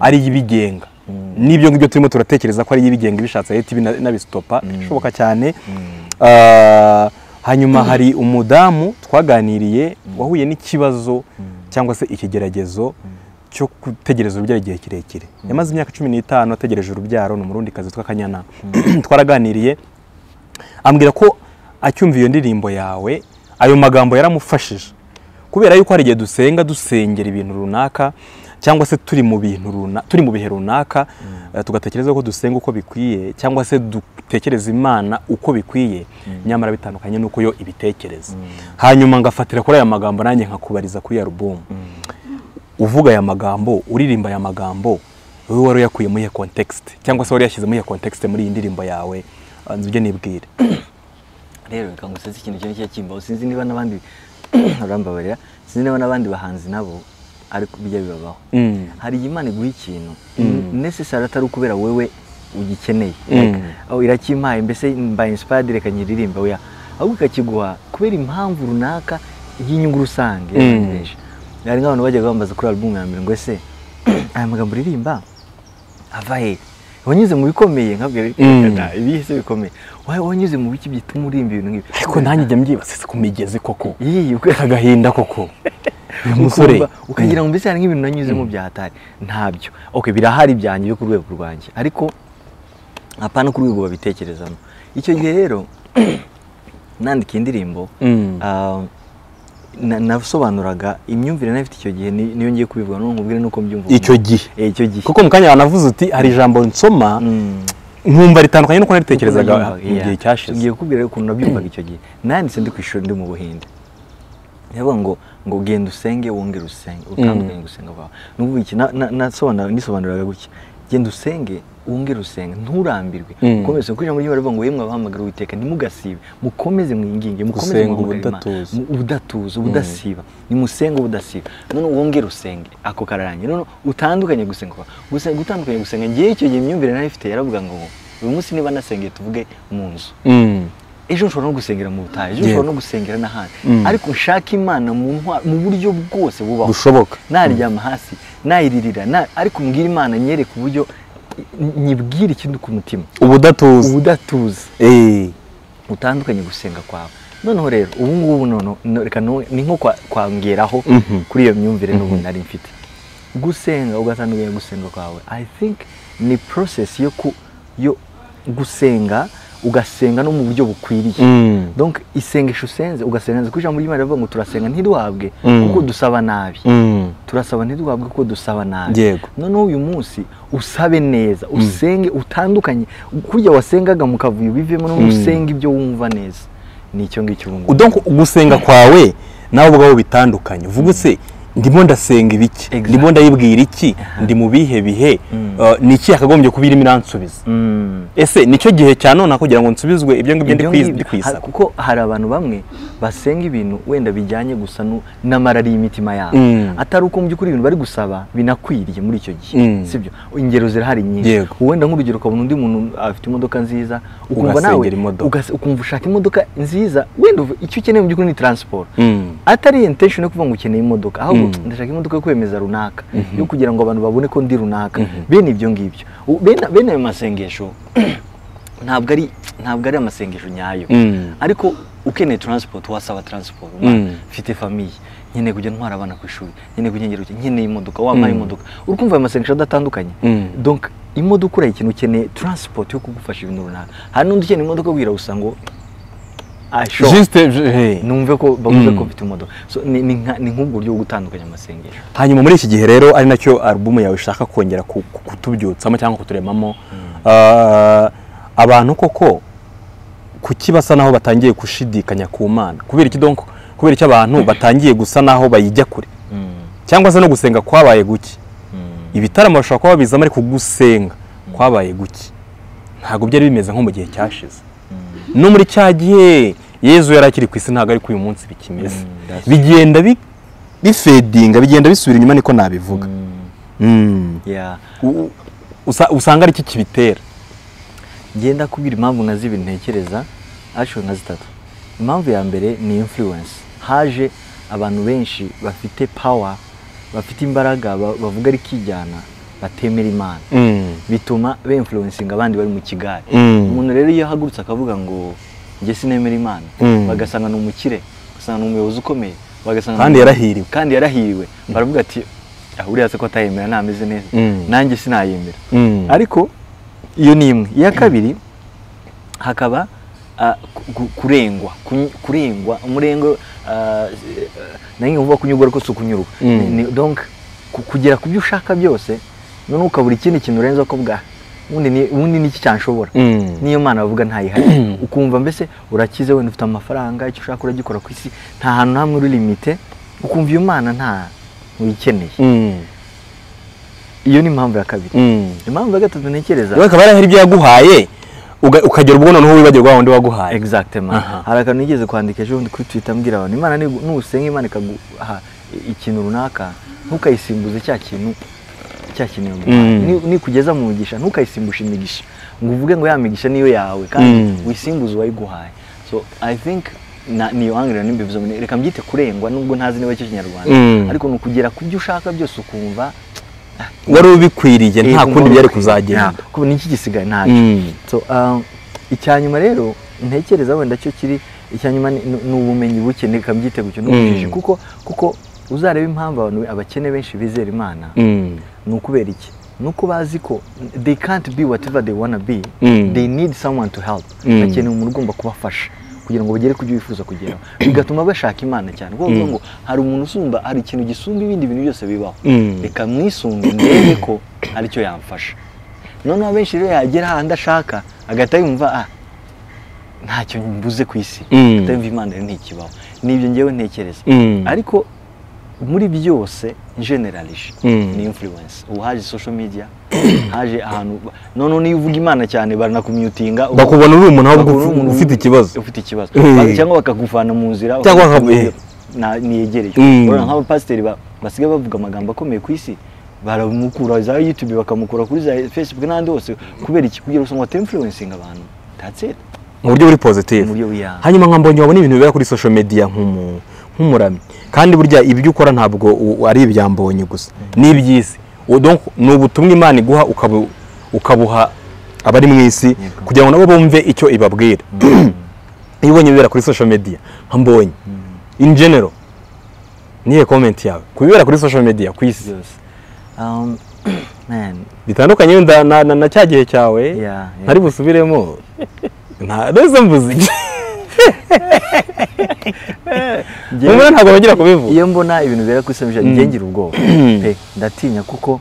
ari ibigenga. Mm. n'ibyo ngibyo turimo turatekereza ko ari ibigenga bishatse leta ibi nabisitopa. Mm. bishoboka cyane. Mm. Ah, hanyuma hari umudamu twaganiriye wahuye n'ikibazo cyangwa se ikigeragezo cyo gutegereza urubyaro igihe kirekire. Yamaze imyaka cumi n'itanu ategereje urubyaro ni umurundi kazi witwa kanyana. Twaraganiriye ambwira ko acyumva iyo ndirimbo yawe ayo magambo yaramufashije. Kubera yuko hari igihe dusenga dusengera ibintu runaka cyangwa se turi mu bintu runaka turi mu bihe runaka eh, tugatekereza ko dusenga uko bikwiye cyangwa se dutekereza imana uko bikwiye nyamara bitandukanye n'uko yo ibitekereza. Hanyuma ngafatira kuri aya magambo nanjye nkakubariza kuri ya alubumu uvuga aya magambo uririmba aya magambo wowe wari uyakuye muri iyo context cyangwa se wari yashyize muri iyo context muri iyi ndirimbo yawe ah, nzibyo nibwire. Rero reka ngusetsa ikintu kijya kimbaho sinzi niba n'abandi urambabarira sinzi niba n'abandi bahanzi nabo ariko bijya bibabaho Mm. hari igihe imana iguha ikintu necessary atari ukubera wewe ugikeneye. Mm. Oh, irakimpaye mbese mbaye inspired reka nyiririmbe. Oya ahubwo ikakiguha kubera impamvu runaka y'inyungu rusange. Mm. hari nk'abantu bajyaga bambaza kuri album ya mbere ngo ese aya magambo uririmba? Ava he? Wanyuze mu bikomeye nkabwira Mm. ibihe se bikomeye. Wa- wanyuze mu biki bituma urimba ibintu nk'ibi ariko nanjye njya mbyibaza ku migezi koko? Iyi, agahinda koko? Uyu musore. Ukagira ngo mbese hari nk'ibintu nanyuzemo bya hatari? Ntabyo. Okay birahari byanjye byo ku rwego rwanjye. Ariko apana ku rwego babitekerezamo. Icyo gihe rero nandika indirimbo Mm. ah, na- nasobanuraga imyumvire nari mfite icyo gihe ni- niyo ngiye kubivuga none nkubwire nuko mbyumva icyo gihe. Eh, icyo gihe. Kuko mu kanya wanavuze uti hari ijambo nsoma Mm. Nkumva ritandukanye n'uko naritekerezaga mu gihe cyashize. Ngiye kukubwira ukuntu nabyumvaga icyo gihe. Nanditse ndi ku ishuri ndi mu buhinde. Yavuga ngo ngo genda usenge wongere usenge utandukanye gusenga kwawe ukuvuga iki na- na- nasobanura nisobanuriraga gutya. Genda usenge wongere usenge nturambirwe. Mm. ukomeze kuko ijambo ry'imana rivuga ngo yemwe abahamagara uwiteka ntimugasibe. Mukomeze mwinginge mukomeze ubudatuza. Ubudatuza ubudasiba. Nimusenge ubudasiba. None wongere usenge ako kararangiye none utandukanye gusenga gusenga utandukanye gusenga. Ngewe icyo gihe imyumvire nari ifite yaravuga ngo uyu munsi niba nasengeye tuvuge mu nzu. Mm. ejo nshobora no gusengera mu butayu ejo nshobora no gusengera n'ahandi. Mm. ariko nshaka imana mu buryo bwose bubaho. Bushoboka. Naryama hasi nayiririra na- ariko mbwira imana nyereka uburyo nyibwire ikindi ku mutima? Ubudatuza. Ubudatuza. Eh. utandukanye gusenga kwawe. Noneho rero ubu ngubu reka ni nko kwa- kwangeraho Mhm. kuri iyo myumvire n'ubu nari mfite. Gusenga ugatandukanya gusenga kwawe. I think ni process yo gusenga ugasenga no mu buryo bukwiriye. Mm. donc isengesho usenze ugasenga. Neza kuko ijambo ry'imana rivuga ngo turasenga ntiduhabwe Mm. kuko dusaba nabi. Mm. turasaba ntiduhabwe kuko dusaba nabi. Noneho uyu munsi usabe neza. Usenge utandukanye. Kurya wasengaga mu kavuyo bivemo no usenge ibyo wumva neza. Ni icyo ngicyo ubu ngubu. Gusenga kwawe nawe ubwawe bitandukanye. Uvuga se ndimo ndasenga ibiki? Ndimo ndayibwira iki? Ndi mu bihe bihe? Mm. uh, ni iki yakagombye kuba irimo iransubiza? Mm. ese ni cyo gihe cya none kugira ngo nsubizwe ibyo ngibyo ndi kwisaba? kuko hari abantu bamwe basenga ibintu wenda bijyanye gusa n'amarari y'imitima yabo. Mm. atari uko mu by'ukuri ibintu bari gusaba binakwiriye muri icyo gihe sibyo? Ingero zirahari nyinshi. Wenda nk'urugero ukabona undi muntu afite imodoka nziza ukumva nawe ukumva ushaka imodoka nziza wenda icyo ukeneye mu by'ukuri ni transport. Mm. atari intention yo kuvuga ngo ukeneye imodoka ahubwo. Ndashaka imodoka yo kwemeza runaka yo kugira ngo abantu babone ko ndi runaka. Bene ibyo ngibyo bene ayo masengesho ntabwo ari ntabwo ari amasengesho nyayo. Mm. ariko ukeneye transport wasaba transport Mm. mfite famiye nkeneye kujya ntwara abana ku ishuri nkeneye kujya nkeneye imodoka wampaye Mm. imodoka. Uri kumva ayo masengesho adatandukanye. Mm. imodoka urayikeneye ukeneye transport yo kugufasha ibintu runaka. Hari n'undi ukeneye imodoka gusa ngo ah, sure. Juste, je- hey. Numve ko bavuze ko mfite imodoka. So ni ni nka- ni nk'ubwo buryo bwo gutandukanya amasengesho. Hanyuma muri iki gihe rero ari na cyo alubumu yawe ishaka kongera ku- ku- kutubyutsamo cyangwa kuturemamo. Ah, abantu koko kuki basa naho batangiye gushidikanya ku mana? Kubera iki donc kubera iki abantu batangiye gusa naho bayijya kure? Cyangwa se no gusenga kwabaye guke ibitaramo bashobora kuba babizamo ariko gusenga kwabaye guke ntabwo byari bimeze nko mu gihe cyashize. No muri cya gihe yezu yari akiri ku isi ntabwo ariko uyu munsi bikimeze. Mm, bigenda bi- bifedinga bigenda bisubira inyuma niko nabivuga. Mm. Usa- usanga ari iki kibitera? Ngenda kubwira impamvu nka zibiri ntekereza actually nka zitatu. Impamvu ya mbere ni influence. Haje abantu benshi bafite power bafite imbaraga ba- bavuga ari kijyana batemera imana. Mm. bituma beinfluencinga abandi bari mu kigare. Mm. umuntu rero iyo ahagurutse akavuga ngo njye sinemera imana. Mm. bagasanga ni umukire bagasanga ni umuyobozi ukomeye bagasanga Kandi yarahiriwe. kandi yarahiriwe. Baravuga ati "Ah, uriya se ko atayemera ntameze neza. Mm. nanjye sinayemera. Mm. ariko iyo ni imwe. Iya kabiri hakaba ku- ku- kurengwa. Kurengwa. Umurengo nange uvuga kunyurwa ariko si ukunyurwa donc ku- kugera ku byo ushaka byose noneho ukabura ikindi kintu urenze ko bwa ubundi ni- niki cyanshobora Mm. niyo mana bavuga ntayihari ukumva mbese urakize wenda ufite amafaranga icyo ushaka uragikora ku isi nta hantu hamwe uri limite ukumva iyo mana nta uyikeneye. Mm. iyo ni impamvu ya kabiri. Mm. impamvu ya gatatu ntekereza akaba hari ibyo yaguhaye ukagera ubwo noneho wibagirwa wa wundi waguhaye. Hari akantu nigeze kwandika ejo bundi kuri twitter mbwira abantu imana nusenga imana ikaguha ikintu runaka ntukayisimbuze cya kintu cya kintu. Mm. Nikugeza mu migisha ntukayisimbushe imigisha ngo uvuge ngo ya migisha niyo yawe kandi Mm. wisimbuze uwayiguhaye so i think na niyo hangirira n'imbivuzo reka mbyite kurengwa nubwo ntazi niba cyo kinyarwanda Mm. ariko ni ukugera ku byo ushaka byose ukumva wari ubikwiriye nta Eh, kundi ukumva byari kuzagenda Nta, kuko niki gisigaye ntacyo Mm. so um, icya nyuma rero ntekereza wenda cyo kiri icya nyuma ni ubumenyi buke reka mbyite gutyo n'ubujiji Mm. kuko kuko uzareba impamvu abantu abakene benshi bizera imana. Mm. ni ukubera iki? Ni uko bazi ko they can't be whatever they wanna be. Mm. they need someone to help. Mm. bakeneye umuntu ugomba kubafasha kugira ngo bagere ku byo bifuza kugeraho. Bigatuma bashaka imana cyane. Kuko bavuga ngo hari umuntu usumba hari ikintu gisumba ibindi bintu byose bibaho. Reka mwisunge ndebe ko hari icyo yamfasha. Noneho abenshi rero yagera ahandi ashaka agahita yumva ah ntacyo mbuze ku isi. Atamva imana rero ntikibaho. Nibyo ngewe ntekereza. Ariko muri byose generalije Mm. ni influence. Ubu haje social media haje ahantu noneho niyo uvuga imana cyane baranakumyutinga bakubona uri umuntu ufite ikibazo. ufite ikibazo. Mm. Cyangwa bakakuvana mu nzira Cyangwa niyegereye urabona nk'abapasiteri ba- basigaye bavuga amagambo akomeye ku isi baramukura za youtube bakamukura kuri za facebook n'ahandi hose kubera iki? Kugira ngo bate influencing abantu. That's it. Mu buryo buri positive. Hanyuma nka mbonye wabona ibintu bibera kuri social media nk'umu- nk'umuramyi. Kandi burya ibyo ukora ntabwo ari ibya mbonye gusa ni iby'isi ni ubutumwa imana iguha ukabu- ukabuha abari mu isi kugira ngo nabo bumve icyo ibabwira. Iyo ubonye ibibera kuri social media nka mbonye. In general niye comment yawe? Ku bibera kuri social media ku isi. Um, man. Bitandukanye na, cya gihe cyawe ntari busubiremo. Nta mvuze. Mumwe ntabwo bagira kubivuga iyo mbona ibintu bibera kuri ngira ubwoba pe ndatinya kuko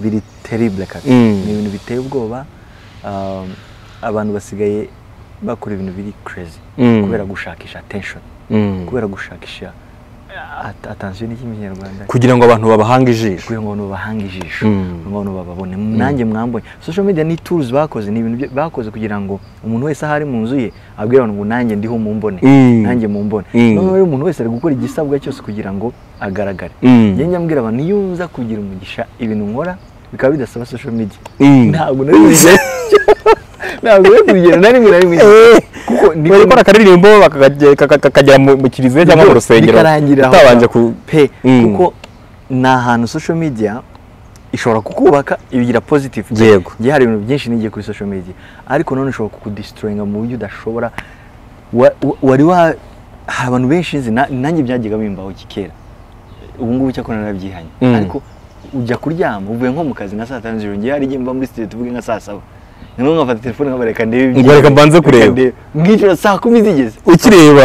biri terrible kabisa Mm. ni ibintu biteye ubwoba um, abantu basigaye bakora ibintu biri crazy Mm. kubera gushakisha attention Mm. kubera gushakisha at- attention ni kinyarwanda kugira ngo abantu babahanga ijisho. Kugira ngo abantu bahange ijisho. Mm. kugira ngo abantu bababone nanjye mwambonye social media ni tools bakoze ni ibintu bakoze kugira ngo umuntu wese aho ari mu nzu ye abwire abantu ngo nanjye ndiho mumbone. Mm. nanjye mumbone. Noneho rero umuntu wese ari gukora igisabwa cyose kugira ngo agaragare. Njye njya abantu iyo uza kugira umugisha ibintu nkora bikaba bidasaba social media. Ntabwo nari ntabwo nari kubigera na rimwe na rimwe bari gukora akaririmbo kakagera mu kiliziya cyangwa mu rusengero. utabanje ku pe Mm. kuko ni ahantu social media ishobora kukubaka ibigira positive. Yego. ngiye hari ibintu byinshi nigiye kuri social media. Ariko none ishobora kukudestroyinga mu buryo udashobora. Wa- wa- wari wa hari abantu benshi nzi na- nanjye byajyaga bimbaho kera ubu ngubu cyakora narabyihanye. Mm. ariko ujya kuryama uvuye nko mu kazi nka saa tanu z'ijoro ngiye hari igihe mba muri studio tuvuge nka saa saba. Nimwe nkafata telefone nkabareka ndebe Ngo reka mbanze kureba. mbwicira saa kumi zigeze ukireba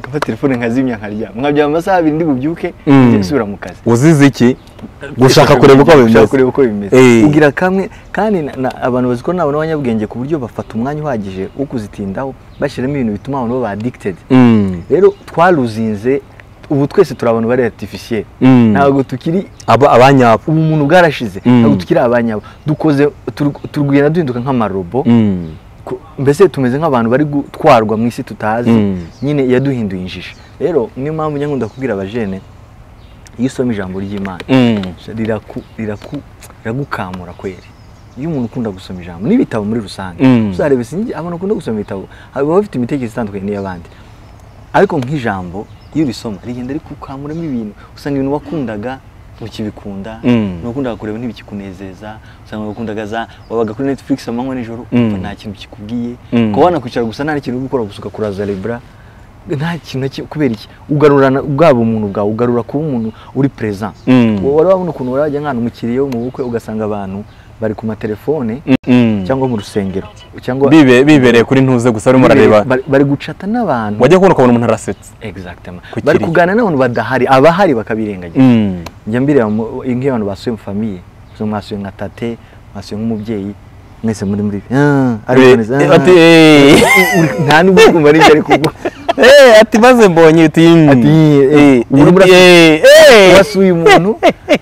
ngafata telefone nkazimya nkaryama nkabyama amasaha abiri ndi bubyuke nsubira mu kazi uzize iki gushaka kureba uko gushaka bimeze kureba uko bimeze ugira kamwe kandi abantu bazi ko nabo n'abanyabwenge ku buryo bafata umwanya uhagije wo kuzitindaho bashyiramo ibintu bituma abantu baba addicted. Rero twaruzinze ubu twese turi abantu bari artificiel. Mm. ntabwo tukiri Aba- abanyabo ubu umuntu bwarashize. Mm. ntabwo tukiri abanyabo dukoze tur- turugenda duhinduka nk'amarobo. Mm. Mbese tumeze nk'abantu bari gutwarwa mu isi tutazi. Nyine yaduhinduye injiji. Rero niyo mpamvu njya nkunda kubwira abajene iyo usoma ijambo ry'imana riragukamura kweri. Iyo umuntu ukunda gusoma ijambo n'ibitabo muri rusange sinzi abantu bakunda gusoma ibitabo baba bafite imitekerereze itandukanye n'iy'abandi. Ariko nk'ijambo iyo urisoma rigenda rikukamuramo ibintu usanga ibintu wakundaga ntukibikunda Mm. wakundaga kureba ntibikikunezeza usanga wakundaga za wabaga kuri netflix amanywa nijoro Mm. ukumva nta kintu kikubwiye Mm. ukaba wanakwicara gusa nta n'ikintu uri gukora gusa ugakura lebra nta kintu kubera iki ugarurana bwaba umuntu bwawe ugarura kuba umuntu uri Mm. wari wabona ukuntu wari wajya nk'ahantu umukiriya wo mu bukwe ugasanga abantu bari ku matelefone cyangwa mu rusengero cyangwa Bibe- bibereye kuri ntuze gusa barimo barareba bari, gucata n'abantu wajya kubona ukabona umuntu arasetse bari kuganira n'abantu badahari abahari bakabirengagiza Mm. njya mbireba nk'iyo basuye mu famiye mwasuye nka tate mwasuye nk'umubyeyi mwese muri muri ah, Eh, eh, ah. eh. Uri- nta n'ubwo kumva n'ibyo ari kuvuga ati maze mbonye mm. Ati, urimo. Wasuye umuntu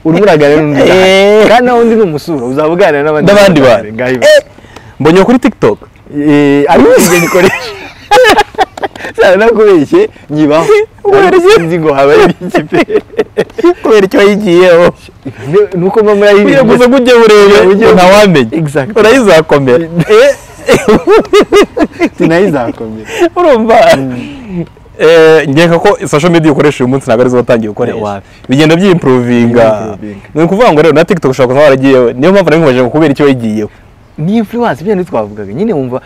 urimo uraganira n'undi Eh. kandi nawe undi ni umusura uzaba uganira n'abandi bantu. Eh, mbonye kuri tiktok. Eh, ariko ibyo bikoresha sana nakubeshye nyibaho sinzi ngo haba ari iki pe. Kubera icyo wayigiyeho. Nuko mama Ugiye yayiriye gusa ngo ujye urebe ntawamenya urayizakomera. Sinayizakomera. Urumva? Eh, nkeka ko social media ukoresha uyu munsi ntabwo ari zo watangiye gukoresha. Bigenda byimprovinga. Ni ukuvuga ngo rero na tiktok ushobora kuba waragiyeho niyo mpamvu nari nkubaje ngo kubera icyo wayigiyeho ni influence ibyo ntitwavugaga nyine wumva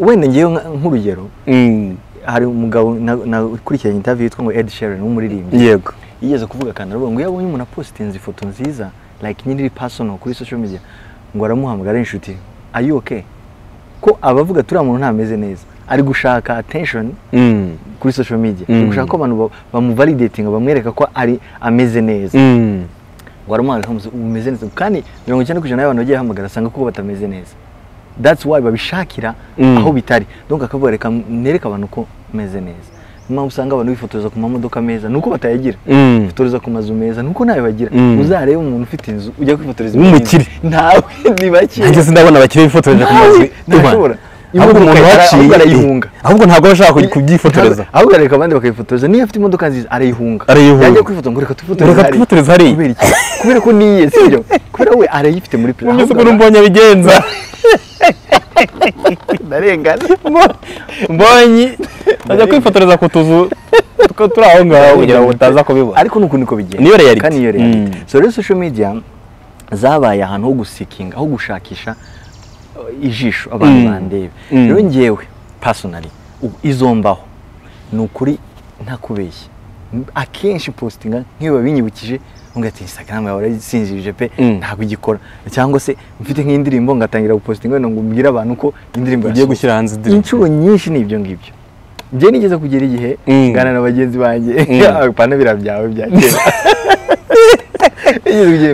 uh, wenda ngewe nk'urugero Mm, hari umugabo na- nakurikiranye interview yitwa ngo Ed Sheeran w'umuririmbyi. Yego. Yigeze kuvuga akantu aravuga ngo iyo abonye umuntu apositinze ifoto nziza like nyine iri personal kuri social media. Ngo aramuhamagara inshuti. Are you okay? Ko abavuga turiya muntu ntameze neza. Ari gushaka attention Mm, kuri social media. Mm. ari gushaka ko abantu ba- bamuvalidatinga bamwereka ko ari ameze neza. Mm, ngo aramuhamagara ubu umeze neza. Kandi mirongo icyenda ku ijana y'abantu bagiye bahamagara asanga ko batameze neza. That's why babishakira Mm. aho bitari. Donc akavuga reka nereke abantu ko meze neza. Niyo mpamvu usanga abantu bifotoza ku mamodoka meza nuko batayagira. Mm. bifotoreza ku mazu meza nuko nawe bagira. Mm. uzarebe umuntu ufite inzu ujya kwifotoreza W'umukire. ntawe ni bake. Nanjye sindabona abakire bifotoreje ku mazu. Ahubwo umuntu waciye ahubwo ntabwo aba ashaka kubyifotoreza. Ahubwo arareka abandi bakayifotoza niyo afite imodoka nziza arayihunga. Arayihunga. yajya kwifotoza ngo reka twifotoreze hariya. kubera ko niye sibyo kubera we arayifite muri plan umeze ukuntu mbonye abigenza. Ndarengana mbonye. Ajya kwifotoreza ku tuzu two turi aho ngaho kugira ngo utaza kubibona. Ariko nuko niko bigenda. Niyo reality. kandi niyo reality Mm. so rero social media zabaye ahantu ho gusikinga aho gushakisha ijisho abantu Mm. bandebe Mm. rero ngewe personally u- izo mbaho ni ukuri ntakubeshye akenshi postinga nk'iyo babinyibukije ati instagram yawe warayisinzirije pe Mm. ntabwo igikora cyangwa se mfite nk'indirimbo ngatangira gupostinga wenda ngo mbwire abantu ko indirimbo yasohotse. gushyira hanze indirimbo. inshuro nyinshi ni ibyo ngibyo njye nigeze kugera igihe Mm. ngana na bagenzi banjye. Mm. pana biriya byawe bya kera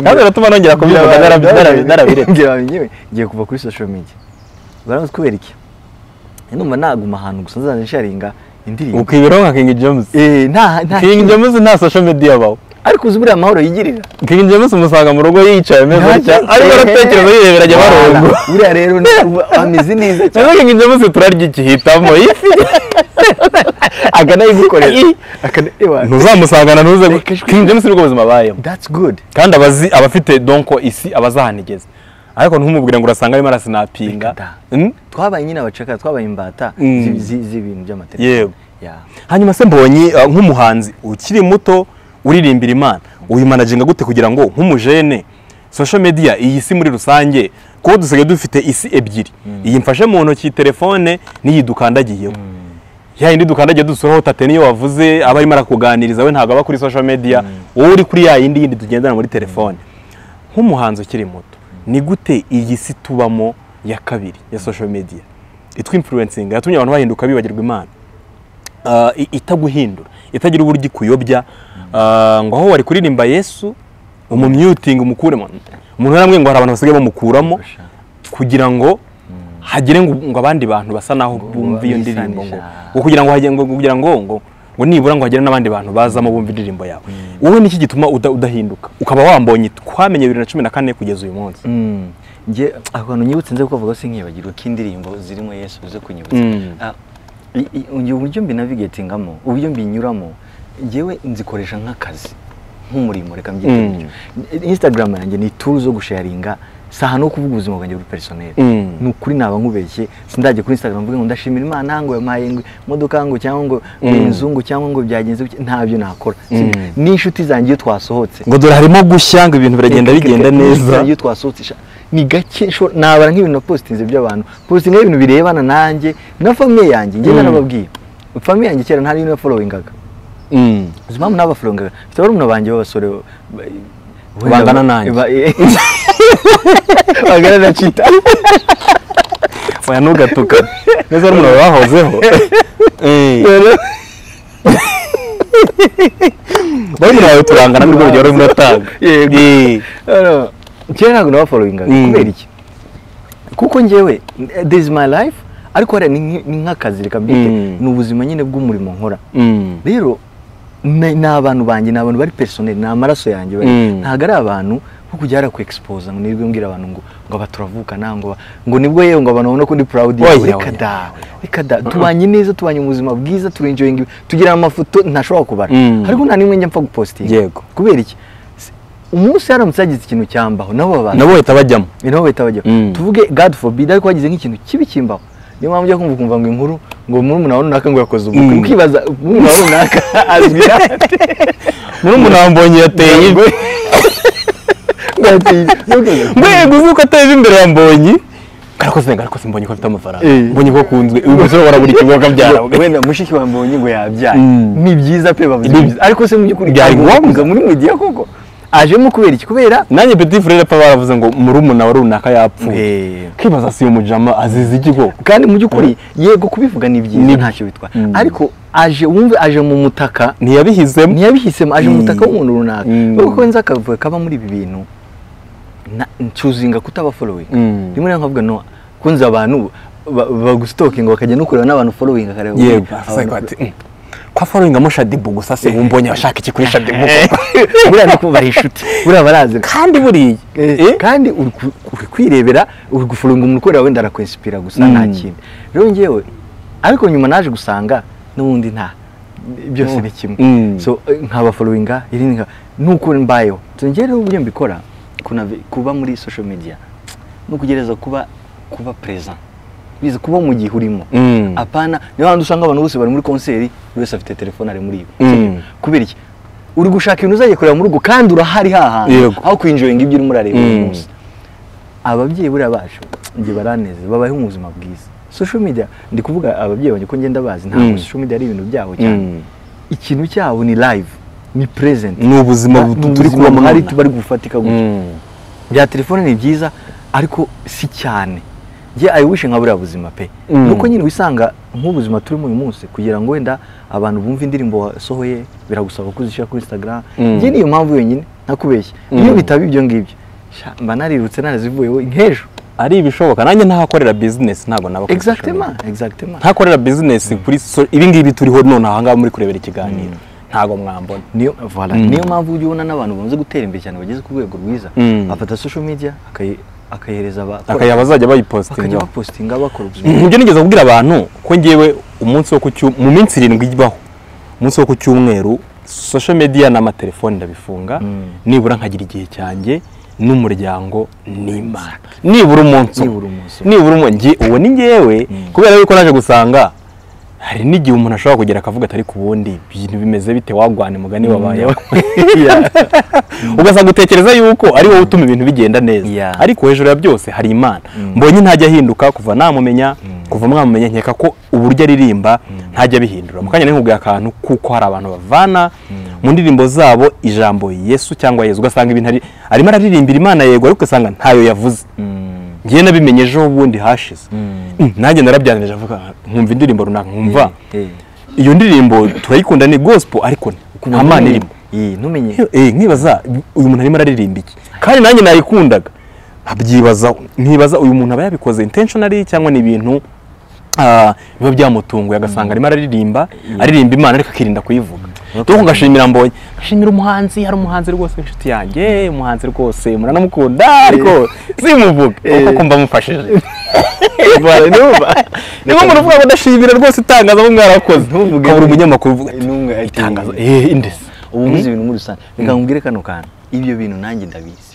kandi biratuma nongera kubivuga narabi- narabi- narabiretse Ngira abantu ngewe ngiye kuva kuri social media. Baramuzi kubera iki? Numva naguma ahantu gusa nzaza nsharinga indirimbo. Ukiberaho nka King James? Eh, nta nta King James nta social media abaho ariko uzi buriya amahoro yigirira? King James umusanga mu rugo yicaye ameze gutya ariko aratekereza yirebera ajya Wala, buriya rero ameze neza cyane. na zo King James turarya iki? Hitamo ifi akanayigukorera ntuzamusangana ntuze Reka ijwi- King James ni bwo buzima abayemo kandi abafite donko isi abazahanigeza ariko ntumubwire ngo urasanga arimo arasinapinga Reka da. Mm? twabaye nyine abacakara twabaye imbata Mm. zi- z'ibintu by'amategeko. Yego. Hanyuma se mbonye uh, nk'umuhanzi ukiri muto uririmbira imana. Uyimanaginga gute kugira ngo nk'umujene social media iyi si muri rusange kuko dusigaye dufite isi ebyiri. Iyi mfashe mu ntoki telefone n'iyi dukandagiyeho. Ya yindi dukandagiye dusuraho tate niyo wavuze aba arimo arakuganiriza we ntabwo aba kuri social media. Wowe uri kuri ya yindi yindi tugendana muri telefone. Nk'umuhanzi ukiri muto ni gute iyi si tubamo ya kabiri ya social media? Itwa influencing. Yatumye abantu bahinduka bibagirwa imana. Ah, itaguhindura. Itagira uburyo ikuyobya. Ngo aho wari kuririmba yesu umumyutingi umukuremo umuntu yaramwe ngo hari abantu basigaye bamukuramo kugira ngo hagire ngo, abandi bantu basa naho bumva iyo ndirimbo ngo. Kugira ngo hagire ngo kugira ngo ngo ngo nibura ngo hagire n'abandi bantu bazamo bumva indirimbo yawe. Wowe niki gituma udahinduka? Ukaba wambonye twamenye bibiri na cumi na kane kugeza uyu munsi. Nge akantu ahantu nyibutse nze kuvuga se nkiyabagirwa ko indirimbo zirimo yesu uze kunyibutsa. Mm. Ah, uburyo mbinavigatingamo uburyo mbinyuramo njyewe nzikoresha nk'akazi nk'umurimo reka mbyite Mm. instagram yanjye ni tool zo gusharinga si ahantu ho kuvuga ubuzima bwanjye buri personel Mm. ni ukuri naba nkubeshye sindajya kuri instagram mvuge ngo ndashimira imana ngo yampaye ngo imodoka ngo cyangwa ngo Mm. inzu ngo cyangwa ngo byagenze ntabyo nakora Mm. n'inshuti zanjye iyo twasohotse ngo dore harimo gushya ngo ibintu biragenda bigenda neza iyo twasohotse ni gake nabara nk'ibintu napositinze by'abantu positinga ibintu birebana nanjye na famiye yanjye njye Mm. narababwiye famiye yanjye kera ntari nafolowingaga Mm. Uzi impamvu nabafolowingaga mfite barumuna banjye b'abasore ba- bangana nanjye Ba- eh. bangana na cita oya ntugatuka neza ari umuntu wahozeho barumuna bawe turangana nirwo rugero rumwe uratanga. Eh. Kera ntabwo nabafollowingaga Mm. kubera iki kuko njyewe eh, this is my life ariko hariya ni nk- ni nk'akazi reka mbyite Mm. ni ubuzima nyine bw'umurimo nkora Mm. rero ni abantu banjye ni abantu bari personel ni amaraso yanjye Mm. ntabwo ari abantu nko kujya hariya ku expose ngo nirwe mbwira abantu ngo ngo aba turavukana ngo ngo ni bwo yewe ngo abantu babone ko ndi proud. Reka da reka da. Tubanye neza tubanye mu buzima bwiza turenjoyinga tugira amafoto ntashobora kubara. Mm. ariko nta nimwe njya mpfa gupostinga. Yego. kubera iki? Umunsi haramutse hagize ikintu cyambaho nabo babanza nabo bahita bajyamo. Nabo bahita bajya Mm. tuvuge god forbid ariko hagize nk'ikintu kibi kimbaho. Niyo mpamvu ujya kumva ukumva ngo inkuru ngo murumuna wa runaka ngo yakoze ubukwe. Mm. ukibaza murumuna wa runaka azwi nate murumuna wa mbonyi yateye mbega uzi ko ateye imbere ya mbonyi. Karakoze karakoze mbonyi ko afite amafaranga. Eh. mbonyi ko akunzwe. Uyu musore warabura ikigo akabyara wenda mushiki wa mbonyi ngo yabyaye. Mm. ni byiza pe bavuze ariko se mu by'ukuri Byari ngombwa. muri mugiya koko. Ajemo kubera iki? Kubera nanjye petit frere pa baravuze ngo murumuna wa runaka yapfuye. Eh, kwibaza si uyu mujama azize iki koko kandi mu by'ukuri yego kubivuga ni byiza ntacyo bitwa Mm. ariko aje wumve aje mu mutaka. Ntiyabihisemo. Ntiyabihisemo aje mu Mm. mutaka w'umuntu runaka. Kuko nzi akavuga kaba muri ibi bintu ncuzinga kutaba following rimwe na nkavuga no kunze abantu ba- bagusitokinga bakajya no kureba n'abantu following. Akareba yego "Mm, kwa followingamo shadibu gusa se umbonye abashaka iki kuri shadibu buriya ni kuba bari inshuti. Buriya barazira kandi buriya Eh, kandi uri kwirebera uri gufuringa umuntu ukorera wenda arakwensipira gusa Mm. nta kindi. Rero ngewe ariko nyuma naje gusanga n'ubundi nta byose ni kimwe. Mm. so eh, nkaba followinga irindi nka nuko mbayeho ngewe rero uburyo mbikora kuba muri social media ni ukugereza kuba kuba present. Biza kuba mu gihe urimo Mm. apana niyo handi usanga abantu bose bari muri konseri buri wese afite telefone ari muri Mm. iwe kubera iki uri gushaka ibintu uzajya kureba mu rugo kandi urahari hahantu aho kwinjoyinga ibyo urimo urareba uyu Mm. munsi ababyeyi buriya bacu njye baraneze babayeho mu buzima bwiza social media ndi kuvuga ababyeyi banjye ko ngenda bazi ntabwo Mm. social media ari ibintu byabo cyane Mm. ikintu cyabo ni live ni present ni ubuzima turi kubamo nonaha. bari gufatika gutya Mm. bya telefone ni byiza ariko si cyane njye I wish nka buriya buzima pe. Mm. nuko nyine wisanga nk'ubuzima turimo uyu munsi kugira ngo wenda abantu bumve indirimbo wasohoye biragusaba ko uzishyira kuri Instagram. Mm. njye niyo mpamvu yonyine ntakubeshya Mm. iyo bitaba ibyo ngibyo mba narirutse narazivuyeho nk'ejo. Ari ibishoboka nanjye ntahakorera business ntabwo naba ntakorera business kuri ibi ngibi turiho none aha ngaha muri kurebera ikiganiro. Ntabwo mwambona. Niyo Mm. mpamvu ubona n'abantu bamaze gutera imbere cyane bageze ku rwego rwiza. Mm. afata social media akayihereza abakora akaya bazajya bakajya bayipositinga bapostinga bakora ubuzima. Ibyo nigeze kubwira abantu ko ngewe umunsi wo ku mu minsi irindwi ibaho. Umunsi wo ku cyumweru social media n'amatelefoni ndabifunga. Mm. nibura nkagira igihe cyanjye n'umuryango n'imana. Nibura umunsi. Nibura umunsi uwo ni ngewe Mm. kubera yuko naje gusanga hari n'igihe umuntu ashobora kugera akavuga ati ariko ubundi ibintu bimeze bite? Wagwana umugani wabayeho Yeah. ugasanga utekereza yuko ari wowe utuma ibintu bigenda neza. Ariko hejuru ya byose hari imana. Mm. mbonye ntajya ahinduka kuva namumenya kuva mwamumenya nkeka ko uburyo aririmba ntajya abihindura. Mu kanya nkubwiye akantu kuko hari abantu bavana mu ndirimbo zabo ijambo yesu cyangwa yezu ugasanga ibintu ari arimo araririmbira imana yego ariko ugasanga ntayo yavuze. Mm. Ngewe nabimenye ejo bundi hashize. Mm. Mm, nanjye narabyanirije avuga nkumva indirimbo runaka nkumva. Eh. iyo ndirimbo turayikunda ni gospel ariko nta mana irimo. Nkibaza uyu muntu arimo araririmba iki? Kandi nanjye nayikundaga nkabyibaza nkibaza uyu muntu aba yabikoze intentionally cyangwa ni ibintu ah, biba byamutunguye agasanga arimo araririmba aririmba imana ariko akirinda kuyivuga. Dore ngashimira mbonye ngashimira umuhanzi hari umuhanzi rwose w'inshuti yanjye umuhanzi rwose muranamukunda ariko simuvuga Eh. kuko mba mufashije Voilà, numva. niba umuntu uvuga ngo ndashimira rwose itangazamakuru mwarakoze Ntuvuge ukabura umunyamakuru uvuga ati, itangazo eh indesi ubu muzi ibintu muri rusange reka nkubwire kano kantu ibyo bintu nanjye ndabizi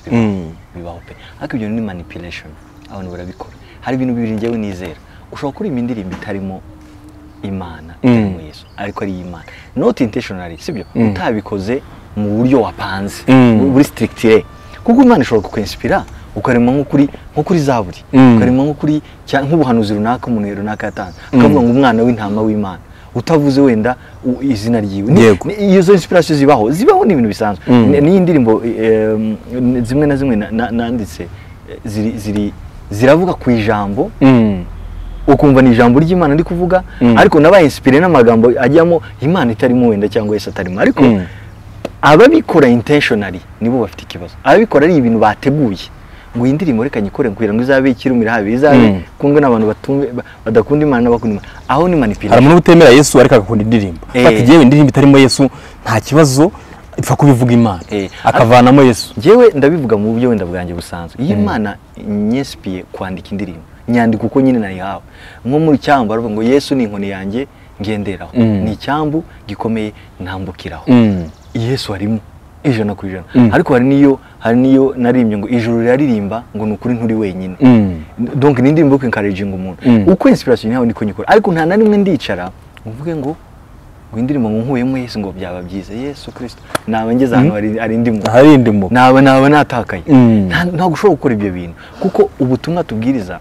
bibaho. Mm. pe ariko ibyo ni manipulation abantu barabikora hari ibintu bibiri njyewe nizera ushobora kuririmba indirimbo itarimo imana Mm. itarimo yesu ariko ari iy'imana not intentionally sibyo Mm. utabikoze mu buryo wapanze Mm. buri strictire kuko imana ishobora kukwinspira ukarema nko kuri nko kuri zaburi Mm. ukarema nko kuri nk'ubuhanuzi runaka umuntu runaka yatanze akavuga ngo umwana w'intama w'imana utavuze wenda izina ryiwe ni- izo inspiration zibaho zibaho ni ibintu bisanzwe Mm. Ni- n'iyi ndirimbo zimwe na zimwe na- na- nanditse ziri ziri ziravuga ku ijambo Mm. Ukumva ni ijambo ry'imana ndi kuvuga Mm. ariko nabaye inspire n'amagambo ajyamo imana itarimo wenda cyangwa yesu atarimo ariko Mm. ababikora intentionally nibo bafite ikibazo ababikora ari ibintu bateguye ngo iyi ndirimbo reka nyikore kugira ngo izabe ikirumira habi izabe Mm. ikundwe n'abantu batumve ba- badakunda imana n'abakunda imana aho ni hari manipulation umuntu utemera yesu ariko agakunda indirimbo Eh. bati yewe indirimbo itarimo yesu nta kibazo ipfa kubivuga imana Eh. akavanamo yesu njyewe ndabivuga mu buryo wenda bwanjye busanzwe iyo imana nyesipiye kwandika indirimbo nyandika uko nyine nayihawe nko muri cyambu baravuga ngo yesu ni inkoni yanjye ngenderaho. Mm. ni icyambu gikomeye ntambukiraho. Mm. yesu arimo ijana ku ijana. Mm. ariko hari n'iyo hari n'iyo naririmbye ngo ijuru riraririmba ngo ni ukuri nturi wenyine. Donc ni indirimbo yo kwinkarejinga umuntu. Uko inspiration yawe niko nyikora. Ariko nta na rimwe ndicara ngo mvuge ngo ngo indirimbo nkuyemo yesu ngo byaba byiza. Yesu kirisito naba ngeze ahantu hari hari indi muntu hari indimo naba naba natakaye. Nta- ntabwo ushobora gukora ibyo bintu. Kuko ubutumwa tubwiriza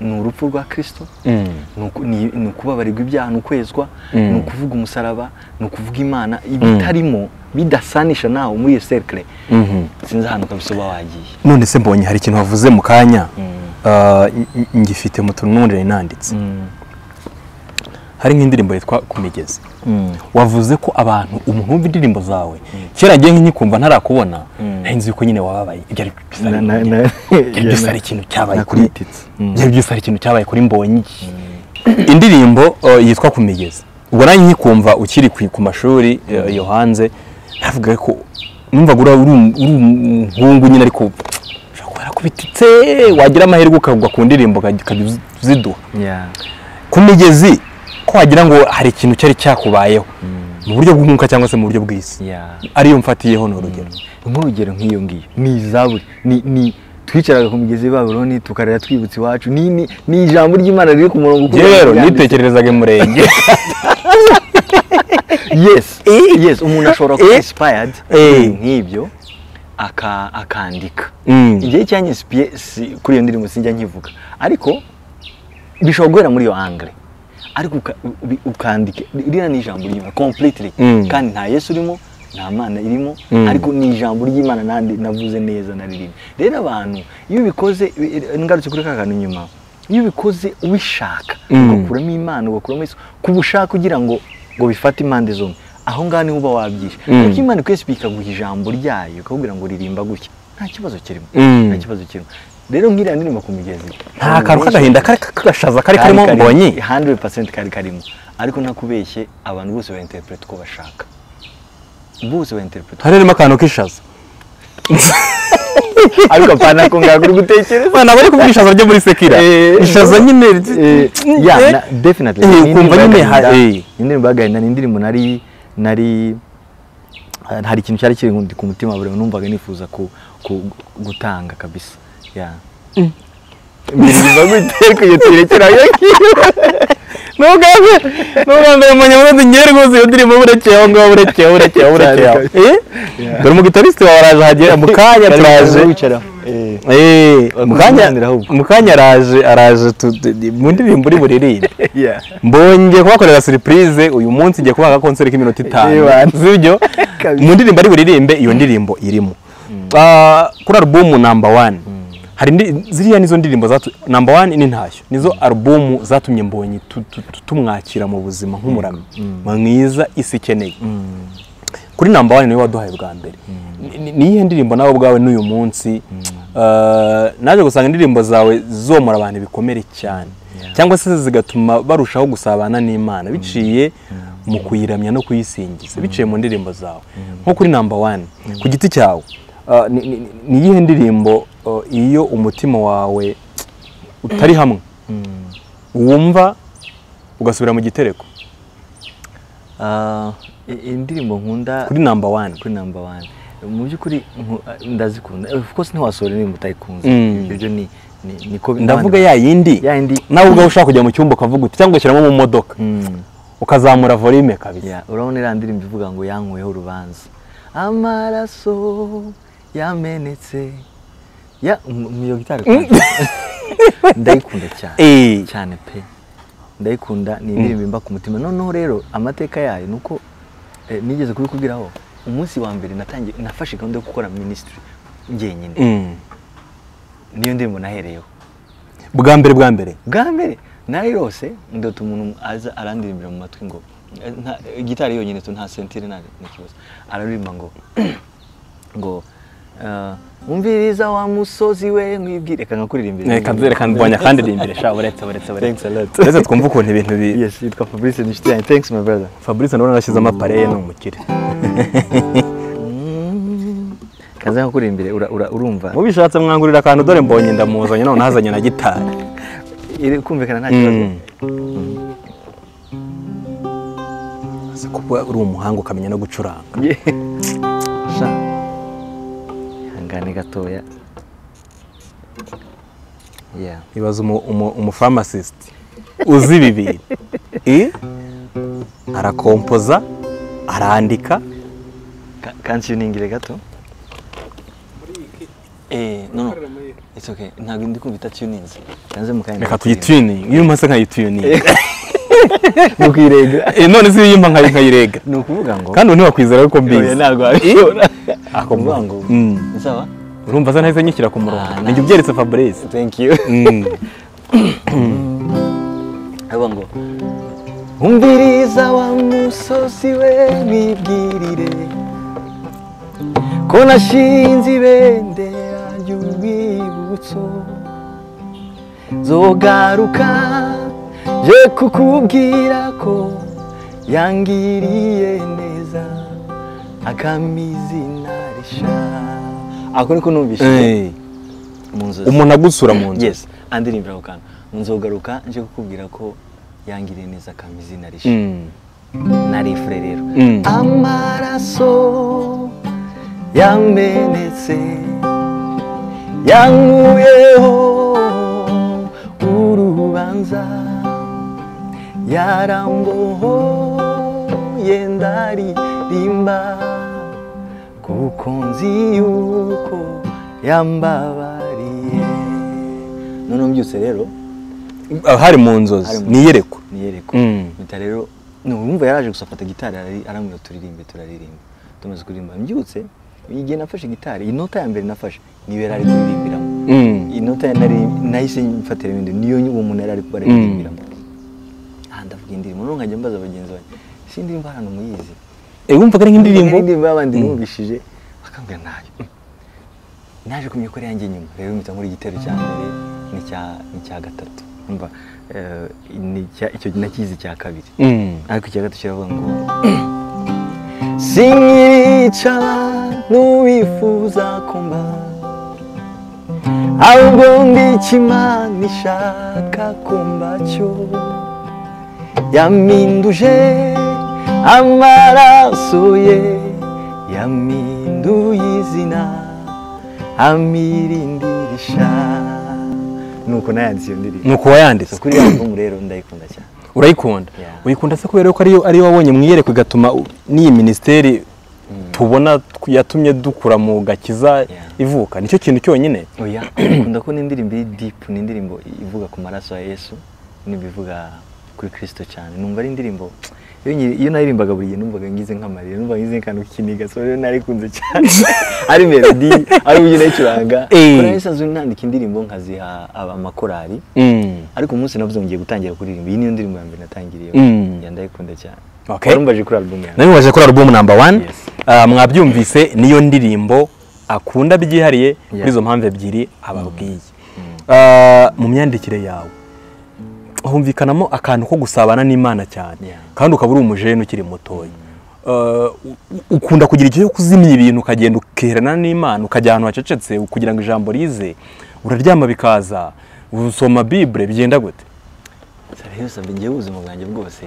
ni urupfu rwa kirisito Mm. ni uku- ni ni ukubabarirwa ibyaha ni ukwezwa Mm. ni ukuvuga umusaraba ni ukuvuga imana ibitarimo bidasanisha nawe muri iyo cercle Mhm. sinzi ahantu kabisa uba wagiye none se mbonye hari ikintu wavuze mu kanya Mm. ah, ngifite mu nanditse Mm. Hari nk'indirimbo yitwa ku migezi. Mm. wavuze ko abantu umuntu wumva indirimbo zawe. Kera ngiye nk'ikumva ntarakubona Mm. nzi yuko nyine wababaye. Ibyo ari bisa Na- ari- na- na- ibyo byose ari ikintu cyabaye kuri. Mm. ibyo byose ari ikintu cyabaye kuri mbonyi. Indirimbo uh, yitwa ku migezi. Ubwo nanjye nkikumva ukiri ku mashuri uh, yo hanze navuga ko numvaga uri uri um- uri umuhungu nyine ariko ushobora kuba yarakubititse wagira amahirwe ukagwa ku ndirimbo ukajya ukajya uzi- uziduha. Ku migezi ko wagira ngo hari ikintu cyari cyakubayeho? Mu buryo bw'umwuka cyangwa se mu buryo bw'isi. Ariyo mfatiyeho ni urugero. Nk'urugero nk'iyo ngiyo. Ni izaburi ni twicaraga ku migezi ya babuloni tukarira twibutsa iwacu. Ni ni ni ijambo ry'imana riri ku murongo rero nitekererezaga umurenge yes. Yes umuntu ashobora kuba inspired Eh. nk'ibyo aka akandika. Mm. igihe cyanyisipiye si kuri iyo ndirimbo sinjya nkivuga. Ariko bishobora guhera muri iyo angle. Ariko uka- ubi- ukandika ririya ni ijambo ry'imana completely. Mm. kandi nta yesu urimo nta mana irimo Mm. ariko ni ijambo ry'imana nandi navuze neza naririmba rero abantu iyo ubikoze ngarutse kuri ka kantu nyuma iyo ubikoze ubishaka Mm. ugakuramo imana ugakuramo yesu ku bushake ugira ngo ngo bifate impande zombi. Aho ngaho ni ho uba wabyishe. Mm. ariko imana ikwese ikaguha ijambo ryayo ikakubwira ngo ririmba gutya. Nta kibazo kirimo. Nta kibazo kirimo. Rero nk'iriya ndirimbo ku migezi nta kantu k'agahinda kari kagashaza kari karimo mbonyi. 100% kari karimo. Ariko ntakubeshye abantu bose ba interpret uko bashaka. Bose ba interpret hari harimo akantu k'ishaza. Ariko apana ko ngakuri gutekereza. Bana bari kuvuga ishaza ryo muri sekira. Eh, ishaza nyine. Eh, yeah, na- definitely. Eh, Ni ukumva nyine ha- y'agahinda. eh. Ni indirimbo y'agahinda ni indirimbo nari nari hari ikintu cyari kiri ku mutima buri numvaga nifuza gutanga kabisa. Gute ko iyo turekera yo n'ubwambere n'ubwambere mu nyamurundi ngewe rwose iyo ndirimbo burekeye aho ngaho burekeye aho burekeye aho burekeye aho dore umugitarisite wawe araje hagera mu kanya turaje mu kanya araje araje mu ndirimbo uri buririmbe mbonye kubakorera surprise uyu munsi ngiye kubaha konseri k'iminota itanu Kabisa. mu ndirimbo ari buririmbe iyo ndirimbo irimo Ah, kuri alubumu namba wani hari ziriya nizo ndirimbo zatu namba wani ni ntashyo nizo alubumu zatumye mbonye tu- tu- tu- tumwakira mu buzima nk'umuramyi mwiza isi ikeneye. Kuri namba wani ni we waduhaye bwa mbere. Ni- ni- niyihe ndirimbo nawe ubwawe n'uyu munsi? Ah, naje gusanga indirimbo zawe zomora abantu ibikomere cyane. Cyangwa se zigatuma barushaho gusabana n'imana. Biciye mu kuyiramya no kuyisingiza. Biciye mu ndirimbo zawe. Nko kuri namba wani ku giti cyawe. Ah, ni- ni ni iyihe ndirimbo iyo umutima wawe utari hamwe wumva ugasubira mu gitereko. Ah, indirimbo nkunda kuri namba wani kuri number one. Mu by'ukuri nku- ndazikunda. Of course ntiwasohora indirimbo utayikunze Mm. ibyo byo ni ndavuga ya yindi. Nawe ubwawe ushaka kujya mu cyumba ukavuga uti cyangwa ugashyiramo mu modoka. Mm. ukazamura volume kabisa. Urabona iriya ndirimbo ivuga ngo yankuyeho urubanza. Amaraso yamenetse ya iyo gitari ndayikunda cyane cyane pe ndayikunda ni indirimbo imba ku mutima noneho rero amateka yayo ni uko nigeze kubikubwiraho umunsi wa mbere natangiye nafashe gahunda yo gukora minisitiri njyenyine niyo ndirimbo nahereyeho bwa mbere bwa mbere bwa mbere narayirose ndota umuntu aza arandirimbira mu matwi ngo gitari yonyine nta sentire nta n'ikibazo araririmba ngo ngo umviriza wa musozi we nkwibwire reka nkakuririmbira reka reka mbonye akandi rimbere sha uretse uretse lot. uretse twumve ukuntu ibintu bi yes yitwa fabrice ni inshuti yanjye thanks my brother. Fabrice ndabona nashyizemo apareye ni umukire. Kaza nkakuririmbire urumva. Mubishatse mwangurira akantu dore mbonye ndamuzanye none hazanye na gitari. Iri kumvikana nta kibazo. Mm. Kuba uri umuhanga ukamenya no gucuranga. Ihangane gatoya. Ibaza umu- umu- umufamasisiti uzi ibi bintu? Eh? arakompoza arandika. Ka- kansyuningire gato? Eh ntabwo ndi kumva kanya reka tuyituning iyo umaze nkayituning mu kwirega. Eh, none se iyo nkayi- nkayirega ni ukuvuga ngo kandi ubu ntiwakwizera ko Oya, mbizi ntabwo wabishobora Ukuvuga ngo Mm. urumva se nahise nyishyira ku murongo. Ah, nijya nice. ubyeretse fabrice. Thank you. Mm. avuga ngo umviriza wa musozi we mwibwirire ko nashinze ibendera ry'urwibutso. Zogaruka je kukubwira ko yangiriye neza akamizina ako niko numvise umuntu agusura mu nzu. Yes. Andirimbira ako kantu nzogaruka nje kukubwira ko yangiriye neza akampa izina rishya Mm. narifure rero. Mm. amaraso yamenetse yankuyeho urubanza yarambohoye ndaririmba. kuko nzi yuko yambabariye. None mbyutse rero. Ah, hari mu nzozi. Niyerekwa niyerekwa Mm. mpita rero numva yaraje gusa afata gitari arambwira turirimbe turaririmba. Tumaze kuririmba. Mbyutse igihe nafashe gitari inota ya mbere nafashe niyo yari ari kuririmbiramo. Mm. inota nari nahise mfatira ibindi niyo uwo muntu yari ari kuba aririmbiramo aha ndavuga indirimbo none nkajya mbaza bagenzi banjye si indirimbo hano muyizi? Eh, wumvaga ari nk'indirimbo? Indirimbo y'abandi Mm. numvishije bakambwira na yo naje kumenya ko ari yanjye nyuma. Rero mpita nkora igitero cya mbere n'icya gatatu. Eh, icyo nakizi cya kabiri. Mm. ariko icya gatatu kiravuga ngo sinkirica n'uwifuza kumba ahubwo ndi ikimana ishaka kumba cyo? Yaminduje amaraso ye yaminduye izina amirindirisha nuko nayanditse iyo ndirimbo. Nuko wayanditse. Kuri iyo album rero ndayikunda cyane. Urayikunda? Uyikunda se kubera ko ariyo ariyo wabonye mu iyerekwa igatuma n'iyi minisiteri tubona tw- yatumye dukura mu gakiza ivuka. Nicyo kintu cyonyine? Oya nkunda ko n'indirimbo iri deep ni indirimbo ivuga ku maraso ya yesu n'ibivuga kuri kirisito cyane. Numva ari indirimbo iyo naririmbaga buri gihe numvaga ngize nk'amarira numvaga ngize nk'akantu k'ikiniga so rero narikunze cyane. Ari melody ari uburyo nayicuranga Eh. kuko nari nsanzwe nandika indirimbo nkaziha amakorali. Mm. ariko umunsi ngiye gutangira kuririmba. Iyi niyo ndirimbo ya mbere natangiriye Mm. ndayikunda cyane. Warumvaje kuri album yanjye nabibaje kuri album number one. Ah, mwabyumvise niyo ndirimbo akunda byihariye. Kuri izo mpamvu ebyiri ababwiye Ah, mu myandikire yawe. Humvikanamo akantu ko gusabana n'imana cyane. Kandi ukaba uri umujene ukiri mutoya. Ah, u- u- ukunda kugira igihe cyo kuzimya ibintu ukagenda ukerana n'imana ukajya ahantu hacecetse kugira ngo ijambo rize uraryama bikaza usoma bibure bigenda gute? Sabe ngewe ubuzima bwanjye bwose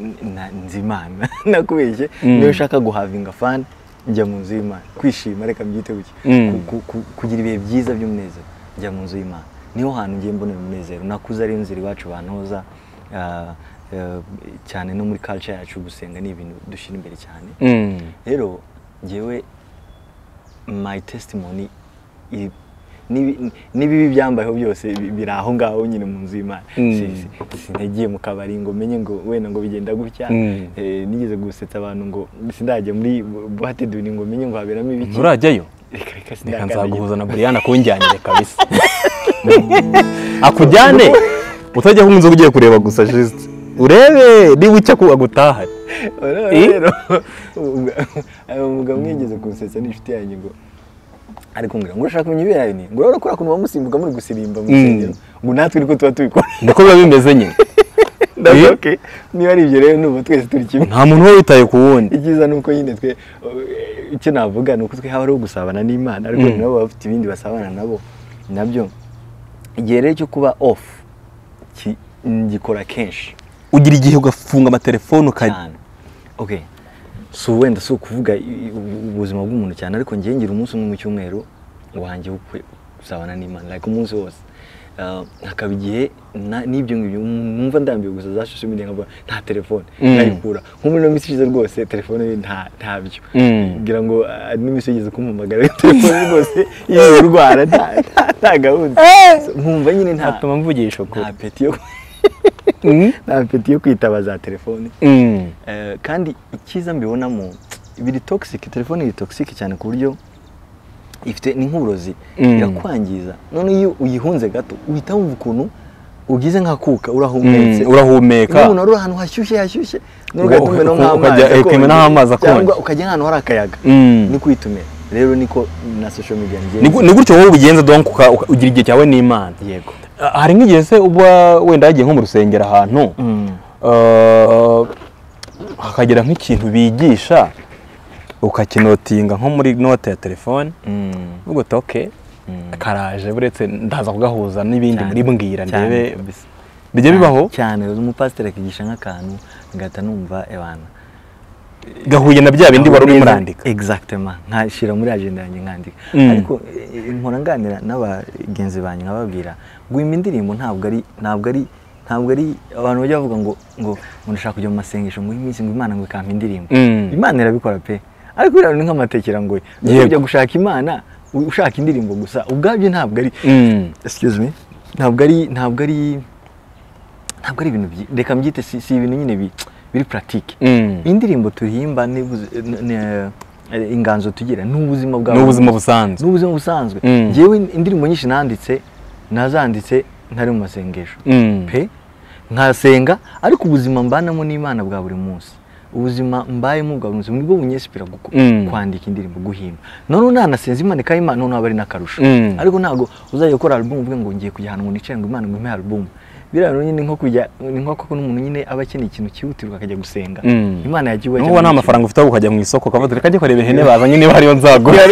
n- n- nzi imana nakubeshye. Mm. niyo ushaka guhavinga fani njya mu nzu y'imana. Kwishima reka mbyite gutya. Mm. Ku- ku- ku- kugira ibihe byiza by'umunezero njya mu nzu y'imana. Ni ho hantu ngiye mbonera umunezero nakuze ari inzira iwacu bantoza ah, eh, cyane no muri culture yacu gusenga ni ibintu dushyira imbere cyane Mm. rero ngewe my testimony n'ibibi byambayeho byose bi- biri aho ngaho nyine mu nzu y'imana Mm. Si- si- sintagiye mu kabari ngo menye ngo wenda ngo bigenda gutya Mm. Eh, nigeze gusetsa abantu ngo sindajya muri buhate duni ngo menye ngo haberamo ibiki nturajyayo reka reka reka nzaguhuza na buriyana kunjyanire kabisa. Akujyane? Utajya kunywa inzoga ugiye kureba gusa jisite urebe niba icyo agutahane Eh? rero. Uwo mugabo mwigeze kunsetsa n'inshuti yanjye ngo ari kumbwira ngo urashaka kumenya ibera ni? Ngo urabona ko ukuntu bamusimbuka muri gusirimba mu Mm. rusengero ngo natwe niko tuba tubikora. Niko biba bimeze nyine. Eh? niba ari ibyo rero numva twese turi kimwe. Nta muntu uba witaye ku wundi. Icyiza ni uko nyine twe icyo navuga ni uko twe haba hariho gusabana n'imana ariko Mm. nabo baba bafite ibindi basabana nabo na byo. Igihe rero cyo kuba off ki- ngikora kenshi. Ugira igihe ugafunga amatelefone ukajya si wenda si ukuvuga ubuzima bw'umuntu cyane ariko ngira umunsi umwe mu cyumweru wanjye wo gusabana n'imana umunsi wose. Hakaba igihe na- n'ibyo ngibyo numva ndambiwe gusa za social media nkavuga nta telefone Mm. nkayikura nko muri ino minsi ishize rwose telefone ye nta ntabyo Mm. ngira ngo uh, n'iminsi yigeze kumpamagara telefone rwose yiwe urwara nta gahunda nkumva nyine nta atuma mvugisha ukuri nta peti yo Mm. nta peti yo kwitaba za telefone Mm. Eh, kandi icyiza mbibonamo biri toxic telefone iri toxic cyane ku buryo ifite ni nk'uburozi Mm. irakwangiza. None iyo uyihunze gato uhita wumva ukuntu ugize nkakuka urahumetse. Mm, urahumeka. Umuntu uri ahantu hashyushye hashyushye umena uka- nk'amazi cyangwa ukajya nk'ahantu hari akayaga. Mm. ni kwitumira rero niko na social media ngenzi ni gutyo wowe ubigenza donc ugira igihe cyawe n'imana? Yego. Hari nk'igihe se uba wenda yagiye nko mu rusengero ahantu ah, hakagira nk'ikintu bigisha ukakinotinga nko muri note ya telefone. Mm. uti ok Mm. karaje buretse ndaza kugahuza n'ibindi muri mbwira ndebe. bijya bibaho? cyane umupasiteri akigisha nk'akantu ngahita numva ebana. Gahuye na bya bindi wari urimo urandika. Exactement. Nkashyira muri agenda yanjye nkandika. Mm. ariko eh, mpora nganira n'abagenzi banjye nkababwira guhimba indirimbo ntabwo ari ntabwo ari ntabwo ari abantu bajya bavuga ngo ngo ngo ndashaka kujya mu masengesho ngo iminsi ngo imana ngo ikampa indirimbo. Imana irabikora pe. Ariko biriya ni nk'amatekera ngo ujya gushaka imana ushaka indirimbo gusa. Ubwabyo ntabwo ari Mm. excuse me. Ntabwo ari ntabwo ari ntabwo ari ibintu reka mbyite si, ibintu nyine bi- biri pratique. Mm. indirimbo n- eh, inganzo tugira ni ubuzima bwa ni ubuzima busanzwe. Ni ubuzima busanzwe. Mm. njyewe indirimbo nyinshi nanditse nazanditse ntari mu masengesho. Pe? Nkasenga ariko ubuzima mbanamo n'imana bwa buri munsi. Ubuzima mbayemo bwa buri munsi ni bwo bunyesipira guko- Mm. kwandika indirimbo guhimba. Noneho nanasenza imana ikaha imana noneho aba ari n'akarusho. Mm. ariko ntabwo uzajya gukora album uvuge ngo ngiye kujya ahantu ngo nicare ngo imana ngo impe album. Biriya rero nyine nko kujya ni nko ko n'umuntu nyine aba akeneye ikintu cyihutirwa akajya gusenga. Mm. imana yagiye iwajya n'ubu nta mafaranga ufite ukajya mu isoko ukavuga reka njye kureba ihene bazanye niba hariyo nzagura.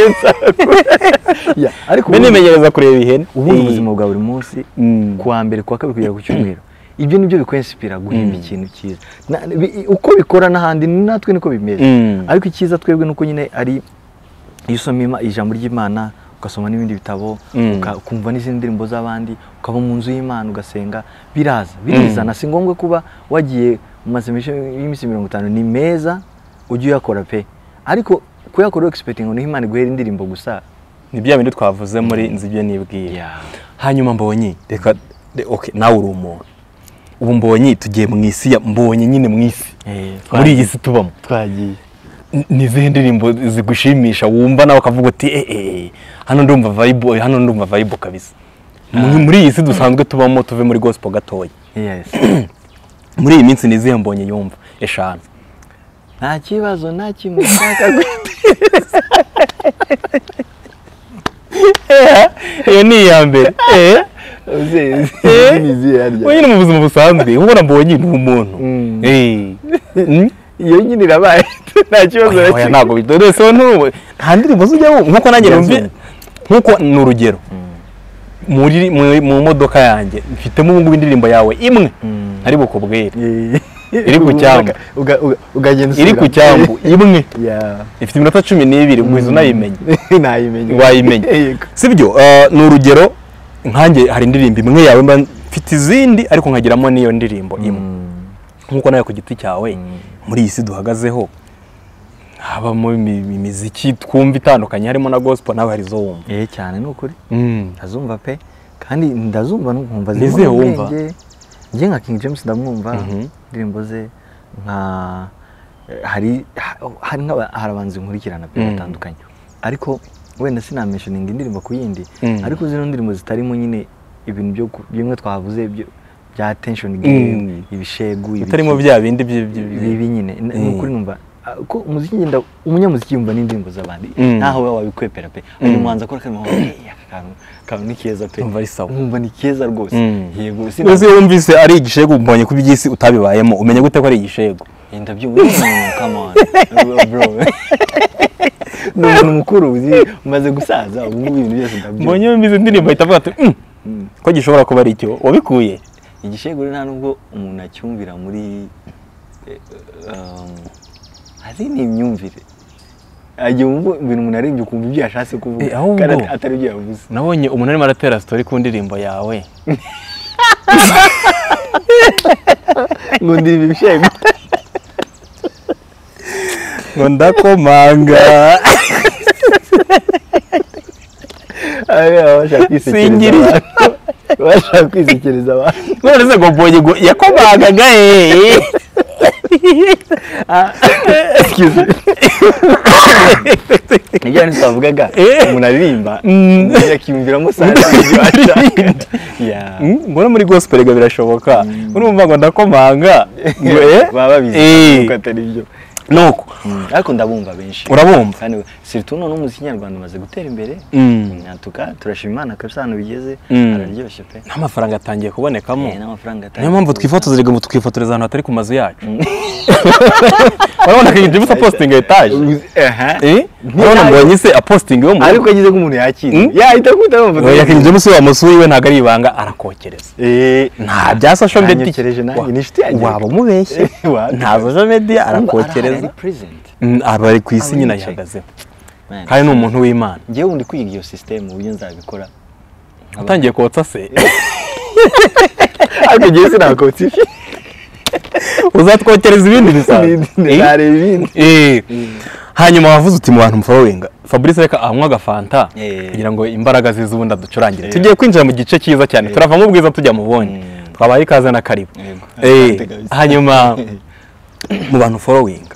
Ariko nimenyereza kureba ihene ubundi ubuzima bwa buri munsi ku wa mbere ku wa kabiri kugera ku cyumweru. Ibyo ni byo bikwensipira guhimba Mm. ikintu cyiza. Uko bikora n'ahandi natwe niko bimeze. Mm. ariko icyiza twebwe nuko nyine ari iyo usoma ijambo ry'imana ugasoma n'ibindi bitabo Mm. ukumva n'izindi ndirimbo z'abandi ukaba mu nzu y'imana ugasenga biraza birizana. Si ngombwa kuba wagiye mu masengesho y'iminsi mirongo itanu ni meza ujye uyakora pe. Ariko kuyakora egisepetingi ni ho imana iguhera indirimbo gusa ni bya bindi twavuze muri nzi ibyo nibwira hanyuma mbonye reka nawe uri umuntu. Ubu mbonye tugiye mu isi ya mbonye nyine mu isi. Muri iyi si tubamo. Twagiye. Ni izihe ndirimbo zigushimisha? Wumva nawe ukavuga uti eh eh hano ndumva vibe hano ndumva vibe kabisa. Muri- muri iyi si dusanzwe tubamo tuve muri gospel gatoya. Yes. Muri iyi minsi ni izihe mbonye yumva? Eshanu. Nta kibazo nta kimwe ushaka iyo ni iya mbere. Eh? We nyine mu buzima busanzwe ubona mbonye ni umuntu Mm. Eh. Mm. iyo nyine irabaye nta kibazo oya, ntabwo bidorese ntubu nta ndirimbo zijyamo nk'uko nanjye Yes. numvi nk'uko ni urugero mu- modoka yanjye mfitemo ubu ngubu indirimbo yawe. Imwe. Mm. ari bukubwire iri ku cyambu. iri ku cyambu imwe. Ifite iminota cumi n'ibiri guhiza unayimenye nayimenye wayimenya Yego. sibyo uh, ni urugero nkanjye hari indirimbo imwe yawe mba mfite izindi ariko nkagiramo n'iyo ndirimbo imwe. Mm. nk'uko nawe ku giti cyawe muri iyi si duhagazeho habamo imi- imiziki twumva itandukanye harimo na gospel nawe hari izo wumva. Eh cyane ni ukuri. Mm. ndazumva pe. Kandi ndazumva nkumva Nizihe zirimo wumva? njye nka King James ndamwumva. Indirimbo ze nka eh, hari ha- hari abahanzi nkurikirana pe Mm. batandukanye. Ariko wenda sinamentioninga indirimbo ku yindi Mm. ariko zino ndirimbo zitarimo nyine ibintu bimwe twavuze bya tension Mm. ibishegu bitarimo bya bindi bibi nyine. N- Mm. ni ukuri numva ko umuziki ngenda umunyamuziki yumva n'indirimbo z'abandi ntaho we wabikwepera pe. Uyu muhanzi akora kano aka kantu kantu ni keza pe. Numva ari sawa. nkumva ni keza rwose. Yego iyo wumvise ari igishegu mbonye ko iby'isi utabibayemo umenya gute ko ari igishegu? Ndabyumva Mm, come on. Bro. Ni umuntu mukuru umaze gusaza ubu ngubu ibintu byose ndabyumva. Mbonye wumvise indirimbo ahita avuga ati "Mm, Mm. ko gishobora kuba ari cyo wabikuye? Igishego rero nta nubwo umuntu acyumvira muri eh, um, hari ni imyumvire agiye wumva ibintu umuntu arembye ukumva ibyo yashatse kuvuga Eh, kandi at- atari ibyo yavuze. nabonye umuntu arimo aratera sitori ku ndirimbo yawe. Ngo ndirimba ibishego ngo ndakomanga bashaka kwisekereza Singiri. abantu none se ngo mbonye ngo yakomangaga eh me. ni byo hano twavugaga umuntu aririmba Mm. umuntu akiyumviramo saa ibyo ashaka Yeah. mbona muri gospel birashoboka urumva ngo ndakomanga ngo eh baba babizi ko atari byo nuko. Ariko ndabumva benshi. Urabumva? Surtout none umuziki nyarwanda umaze gutera imbere Mm. nyatuka turashima imana kabisa ahantu bigeze Mm. araryoshye pe. N'amafaranga atangiye kubonekamo. Eh, niyo mpamvu twifotoza rega ngo tukifotoreza ahantu hatari ku mazu yacu. Urabona King James apostinga etaje eh? Urabona mbonye se apostinga yo mu ariko agize nk'umuntu yakira. Mm. yahita akunda amafoto ya King James wamusuye we ntabwo ari ibanga arakokereza. Eh, nta bya social media. yanyokereje nanjye Wa- ni inshuti yanjye waba umubeshye Wa- nta social media Urumva arahari, arakokereza. Mm, aba ari ku isi nyine ayihagazeho kandi ni umuntu w'imana. Njyewe undi kwiga iyo system uburyo nzabikora. Utangiye kotsa se. Ariko njyewe sinakotsa ifi uzatwokereza ibindi bisanzwe. Eh? ibindi. Eh. hanyuma wavuze uti mu bantu muforowenga fabrice reka anywa agafanta kugira ngo imbaraga zize ubundi aducurangire. Tugiye kwinjira mu gice cyiza cyane. Turavamo ubwiza tujya mu bundi Mm. twabaye ikaze na karibu. Eh, hanyuma mu bantu forowinga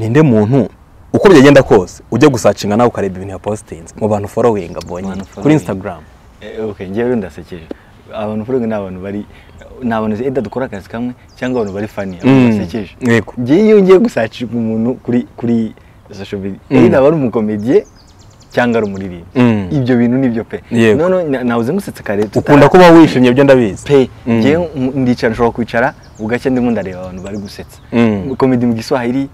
ninde muntu uko byagenda kose ujya gusacinga nawe ukareba ibintu yapositinze mu bantu forowinga mbonye kuri instagram. Eh, rero ndasekeje. Abantu furuga ni abantu bari ni abantu eda dukora akazi kamwe cyangwa abantu bari fani Mm. basekeje. njyewe iyo ngiye gusacika umuntu kuri kuri social media Mm. eda aba ari umukomediye cyangwa ari umuririmbyi. Mm. ibyo bintu ni byo pe. Yego. none na- nahoze ngusetse kare ukunda kuba wishimye byo ndabizi. Pe m- ndicara nshobora kwicara ugacya ndimo ndareba abantu bari gusetsa. Komedi mu giswahili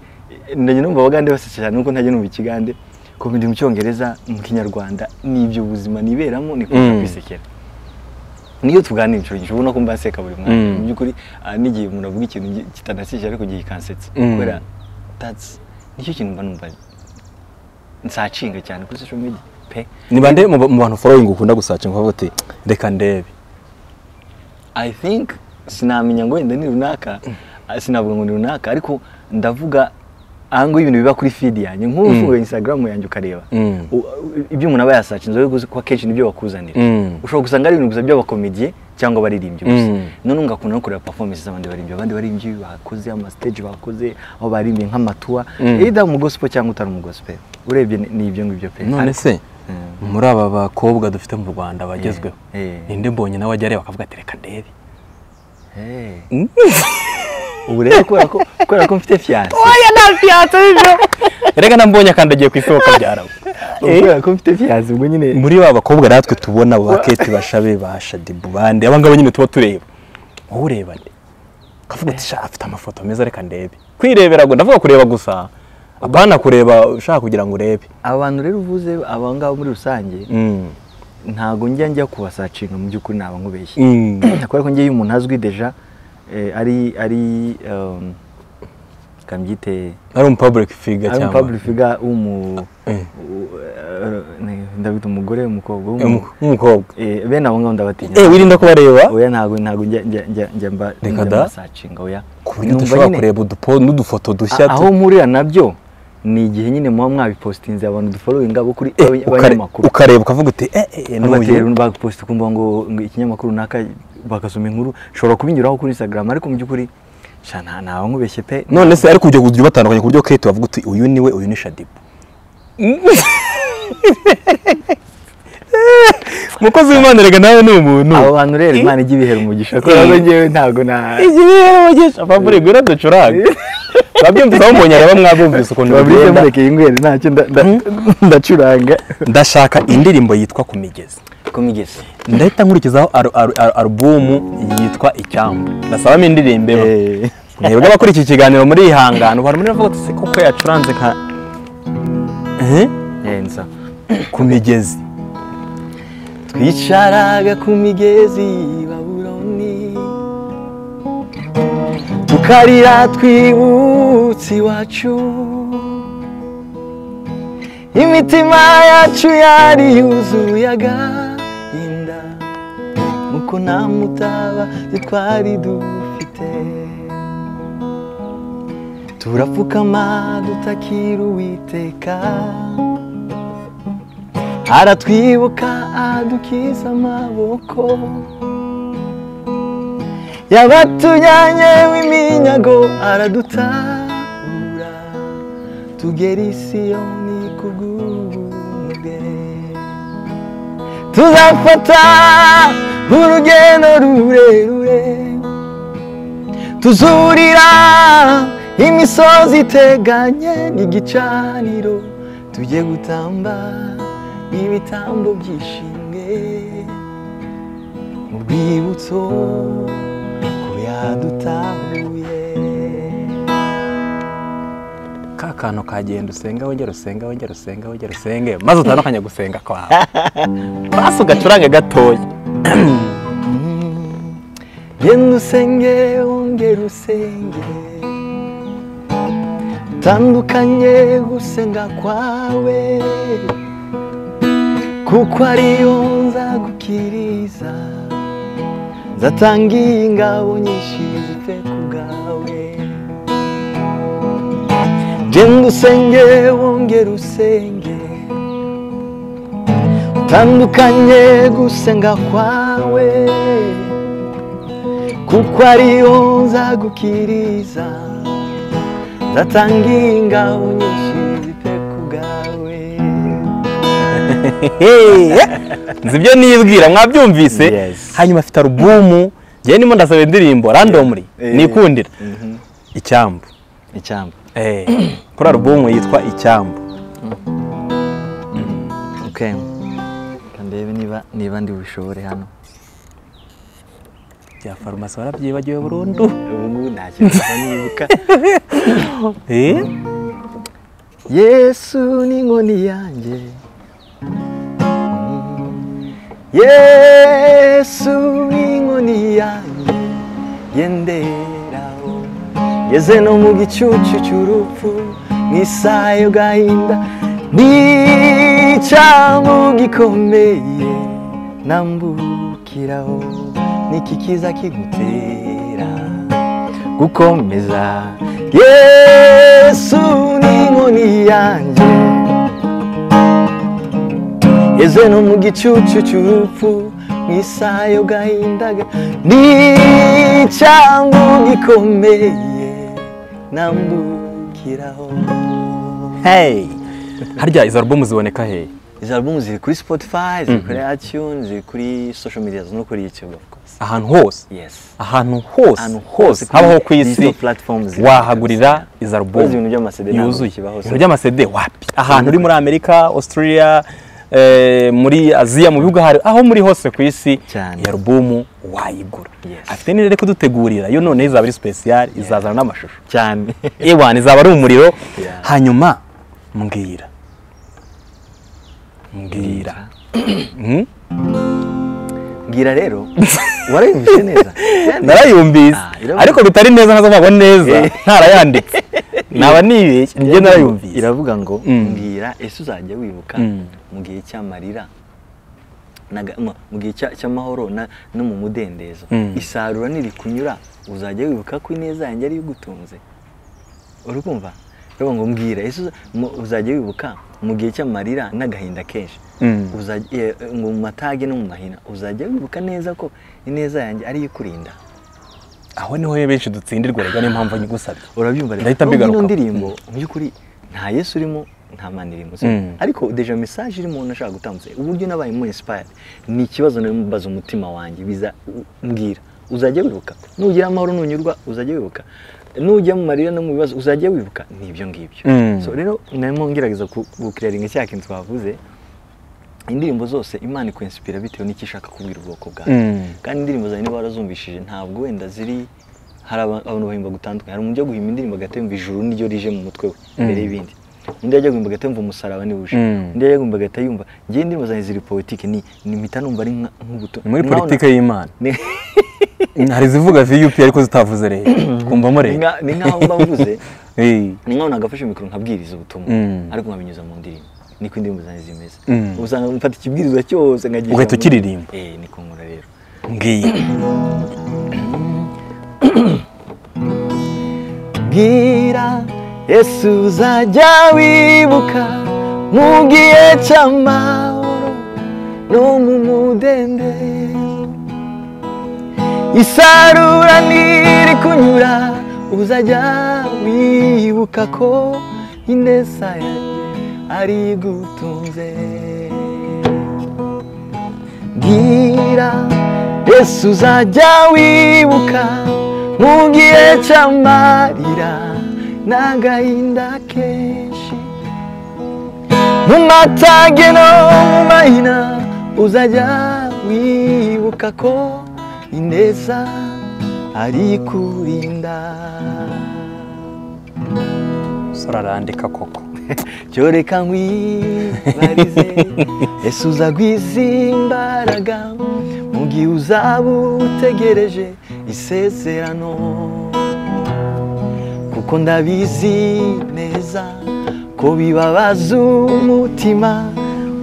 ndajya numva abagande basetsa cyane nuko ntajya numva ikigande. Komedi mu cyongereza mu kinyarwanda ni ibyo buzima niberamo ni Mm. kwisekera niyo tuganira inshuro nyinshi ubona ko mbaseka buri mwanya Mm. mu by'ukuri ah, n'igihe umuntu avuga ikintu kitanashyeshya ariko gihe kansetsa Mm. kubera that's ni cyo kintu mba numva nsacinga cyane kuri social media. Pe. Ni bande mu bantu forowinga ukunda gusacinga ukavuga uti reka ndebe. I think sinamenya ngo wenda ni runaka sinavuga ngo ni runaka ariko ndavuga ahangaho ibintu biba kuri feed yanjye. Nk'ubu Mm. Instagram yanjye ukareba. Mm. Ibyo umuntu aba yasacinze wowe gusa ko akenshi ni byo bakuzanira. Mm. ushobora gusanga ari ibintu gusa by'abakomediye cyangwa abaririmbyi gusa. None ugakunda no kureba performance z'abandi baririmbyi. Abandi baririmbyi bakoze ama stage bakoze aho barimbiye nk'amatuwa either mu gospel cyangwa utari mu gospel. Urebye ni- ibyo ngibyo pe. None se muri aba bakobwa dufite mu rwanda bagezweho Eh, eh. ninde mbonye nawe ajya areba akavuga ati reka ndebe. Eh. ubu rero kubera ko mfite fiance. Oya nta fiyanse bibyo reka nambonye akandagiye ku isoko byarawe kubera ko mfite fiance ubwo nyine muri ba bakobwa natwe tubona ba keti bashabe ba shadibu bande. Aba ngaba nyine tuba tureba. Wowe ureba nde? Ukavuga uti afite amafoto meza reka ndebe. Kwirebera ngo ndavuga kureba gusa. Apana kureba ushaka kugira ngo urebe. Aba bantu rero uvuze aba ngabo muri rusange Mm. ntago njya njya kubasacinga mu by'ukuri naba nkubeshye. Mm. kubera ko njye iyo umuntu azwi deja eh, ari ari um, kambyite ari umu public figure ari cyangwa? public figure w'umu Eh. eh, ndabita umugore umukobwa Eh, umu- umukobwa. Bene abo ngabo ndabatinya. Eh wirinda kubareba oya ntabwo ntabwo njya mba Reka da. oya. Ku buryo dushobora kureba udupo n'udufoto dushya aho mpurira na byo ni igihe nyine muba mwabipositinze abantu dufollowinga bo kuri Eh, abanyamakuru. ukareba ukavuga uti eh eh n'uyu. bagaposita ukumva ngo ikinyamakuru runaka bagasoma inkuru ushobora kubinyuraho kuri instagram ariko mu by'ukuri ntawe nkubeshye pe. None se ariko ujya kujya batandukanye ku buryo kete wavuga uti uyu ni we uyu ni shadibu. Umukozi w'imana rega nawe ni umuntu. Abo bantu rero imana ijya ibihera umugisha. Ko Eh. rero njyewe ntabwo na iki rero mugisha fabure gwira ducuranga babyumvise aho mbonye areba mwabumvise ukuntu babize bigenda. Murekeye ingwere ntacyo nda- ndacuranga. Ndashaka indirimbo yitwa ku migezi ko migeze ndahita nkurikizaho aru- aru- aru- alubumu yitwa icyambu. Ndasabamo indirimbo imwe Eh, mwebwe abakora iki kiganiro muri ihangane ubantu muri bavuga ati koko yacuranze nka Eh? eh, ku migezi. Twicaraga ku migezi y'i babuloni. Tukarira twibutse iwacu. Imitima yacu yari yuzuye agahinda nuko nta mutabazi twari dufite. Turapfukama dutakira uwiteka. Aratwibuka adukiza amaboko. Yabatujyanye w'iminyago aradutahura. Tugera i siyoni ku bw'ubwe tuzafata urugendo rurerure tuzurira imisozi iteganye n'igicaniro tujye gutamba ibitambo byishimwe mu rwibutso ko yadutahuye ka kantu kagenda usenga wongera usenga wongera usenga wongera usenge maze utandukanye gusenga kwawe basi ugacurange gatoya genda usenge wongera usenge utandukanye gusenga kwawe. Kuko ariyo nzagukiriza nzatanga ingabo nyinshi zipfe ku bwawe genda usenge wongera usenge utandukanye gusenga kwawe kuko ariyo nzagukiriza. Nzatanga ingabo nyinshi zipfe ku bwawe. Nzi ibyo nibwira mwabyumvise. Hanyuma afite alubumu njyewe ndimo ndasaba indirimbo randomly Eh. nikundira. Icyambu. Icyamba Eh, kuri alubumu yitwa icyambu. Ndebe niba ndi bishobore hano. Bya farumasi warabyibagiwe burundu. Ubu ngubu nta kintu nibuka. Eh? yesu ni inkoni yanjye. Yesu ni inkoni yanjye. Yenderaho. Ngeze no mu gicucu cy'urupfu. Mu isaha y'agahinda n'icyamu gikomeye nambukiraho niki kiza kigutera gukomeza. Yesu ni inkoni yanjye ngeze no mu gicucu cy'urupfu mu isaha yo gahinda n'icyangu gikomeye nambukiraho hey! harya izo alubumu ziboneka he? Izi album ziri kuri spotify ziri kuri itunes ziri kuri social media no kuri youtube of course. Ahantu hose? Yes. Ahantu hose? Ahantu hose habaho ku isi wahagurira izo alubumu yuzuye. ibintu by'amasede wapi? Ahantu uri muri amerika australia eh, muri aziya mu bihugu ahari aho muri hose ku isi iyi alubumu wayigura. Afite n'irere kudutegurira. Yo noneho izaba ari special izazana n'amashusho. Cyane. Ewana izaba ari umuriro. Hanyuma mbwira mbwira mbwira rero? Warayumvise neza? Narayumvise. Ah, ariko bitari neza mpabona neza. Eh. ntarayanditse naba nibeshye njye narayumvise. iravuga ngo mbwira ese uzajya wibuka Mm. mu gihe cy'amarira mu- gihe cya- cy'amahoro na- no mu mudendezo Mm. isarura nirikunyura. Uzajya wibuka ko ineza yanjye ariyo igutunze? Uri kumva? Rero ngo mbwira mu- uzajya wibuka mu gihe cy'amarira n'agahinda kenshi? Mm. ngo mu matage no mu mahina uzajya wibuka neza ko ineza yanjye ariyo ikurinda aho ni ho benshi dutsindirwa rega niyo mpamvu nyigusabye. Urabyumva rero? Ino ndirimbo mu by'ukuri nta yesu urimo nta mana irimo? Mm. ariko deja message irimo nashaka gutambutsa uburyo nabayemo inspired? Ni ikibazo nari mubaza umutima wanjye. Biza mbwira uzajya wibuka? Nugira amahoro nunyurwa uzajya wibuka. Nujya mu marira no mu bibazo uzajya wibuka. Ni ibyo ngibyo. Mm. so rero narimo ngerageza gukiraringa cya kintu twavuze indirimbo zose imana ikwensipira bitewe n'icyo ishaka kubwira ubwoko bwawe Mm. kandi indirimbo zawe niba warazumvishije ntabwo wenda ziri hari aba- abantu bahimba gutandukanye hari umuntu ujya guhimba indirimbo agahita yumva ijuru niryo rije mu mutwe we mbere y'ibindi. Undi ajya guhimba agahita yumva umusaraba niwo uje Mm. undi ajya guhimba agahita yumva ngewe indirimbo zanjye ziri politiki. Ni ni mpita numva ari nk'ubuto. Muri politike y'imana. hari izivuga vup ariko zitavuze rero. Twumvamo ni rero ni nk'aho mba mvuze ni nk'aho nagafashe mikoro nkabwiriza ubutumwa. Mm. ariko nkabinyuza mu ndirimbo. Niko indirimbo zanjye zimeze. Mm. usanga mfata ikibwirizwa cyose nkagishyira Ugahita ukiririmba. eh niko nkora rero. Mbwira bwira yesu uzajya wibuka mu gihe cy'amahoro no mu mudendezo isarura niri kunyura uzajya wibuka ko ineza yanjye ari igutunze bwira yesu uzajya wibuka mu gihe cy'amarira n'agahinda kenshi? Mu matage no mu mahina uzajya wibuka ko ineza ari kurinda sora arandika koko cyoreka nkwibarize ese uzagwiza imbaraga mu gihe uzaba utegereje isezerano kuko ndabizi neza ko bibabaza umutima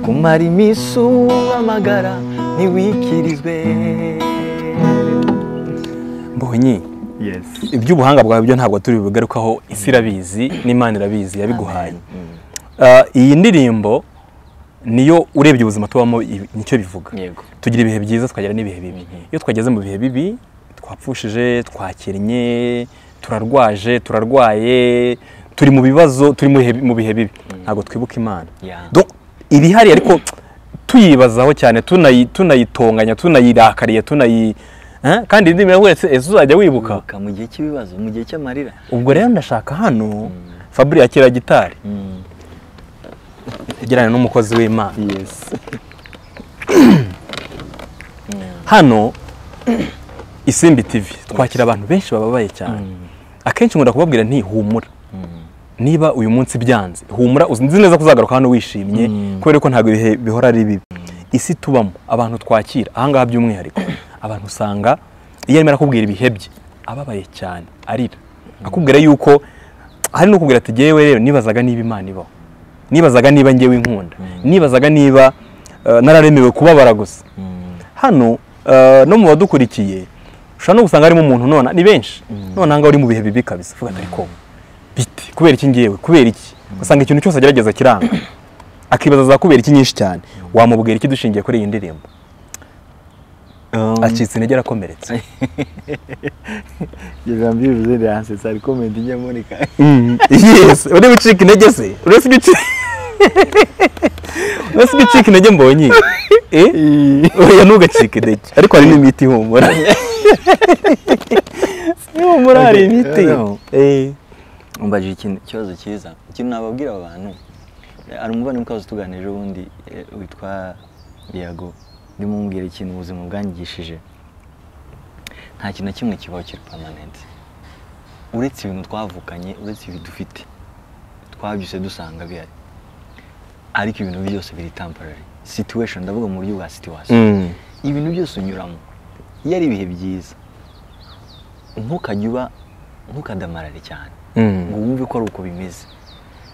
kumara iminsi uhamagara ntiwikirizwe mbonye iby'ubuhanga bwawe byo ntabwo turi bugarukaho isi irabizi n'imana irabizi yabiguhaye. Ah, iyi ndirimbo niyo urebye ubuzima tubamo ni cyo bivuga. Tugira ibihe byiza tukagira n'ibihe bibi. Iyo twageze mu bihe bibi twapfushije twakennye turarwaje turarwaye turi mu bibazo turi mu bihe- bibi. Ntabwo twibuka imana. Ibihari ariko tuyibazaho cyane tunayi- tunayitonganya tunayirakariye tunayi kandi indi mirimo wese ese uzajya wibuka. Mu gihe cy'ibibazo mu gihe cy'amarira. Ubwo rero ndashaka hano fabri yakira gitari. Yegeranye n'umukozi w'imana. Hano isimbi tv twakira abantu benshi bababaye cyane. Akenshi nkunda kubabwira nti humura. Niba uyu munsi byanze humura uzi neza ko uzagaruka hano wishimye kubera ko ntabwo ibihe bihora ari bibi. Isi tubamo abantu twakira ahangaha by'umwihariko. abantu usanga iyo arimo arakubwira ibihe bye ababaye cyane arira. Akubwira yuko hari n'ukubwira ati ngewe rero nibazaga niba imana ibaho nibazaga niba ngewe inkunda nibazaga niba eh, nararemewe kubabara gusa. Hano eh, no mu badukurikiye ushobora no gusanga harimo umuntu none ni benshi. None ahangaha uri mu bihe bibi kabisa uvuga ariko bite kubera iki ngewe kubera iki? Ugasanga ikintu cyose agerageza kiranga. Akibaza za kubera iki nyinshi cyane. Wamubwira iki dushingiye kuri iyi ndirimbo? Acitse intege arakomeretse Ijambo bivuze ryansetsa ari komenti nyamuneka. Yes uri gucika intege se? Uretse gucika uretse gucika intege mbonye eh? Oya ntugacike intege. Ariko hari n'imiti ihumura. Ihumura hari imiti. Eh. Umbajije ikintu ikibazo cyiza. Ikintu nababwira aba bantu eh, hari umuvandimwe ukaza tuganira ubundi eh, witwa Biago. Ndimo mubwira ikintu ubuzima bwanyigishije. Nta kintu na kimwe kibaho kiri permanent. Uretse ibintu twavukanye uretse ibi dufite. Twabyuse dusanga bihari. Ariko ibintu byose biri temporary. Situation ndavuga mu buryo bwa situation. Mm. ibintu byose unyuramo. Iyo ari ibihe byiza ntukajya uba ntukadamarare cyane. Mm. ngo wumve ko ari uko bimeze.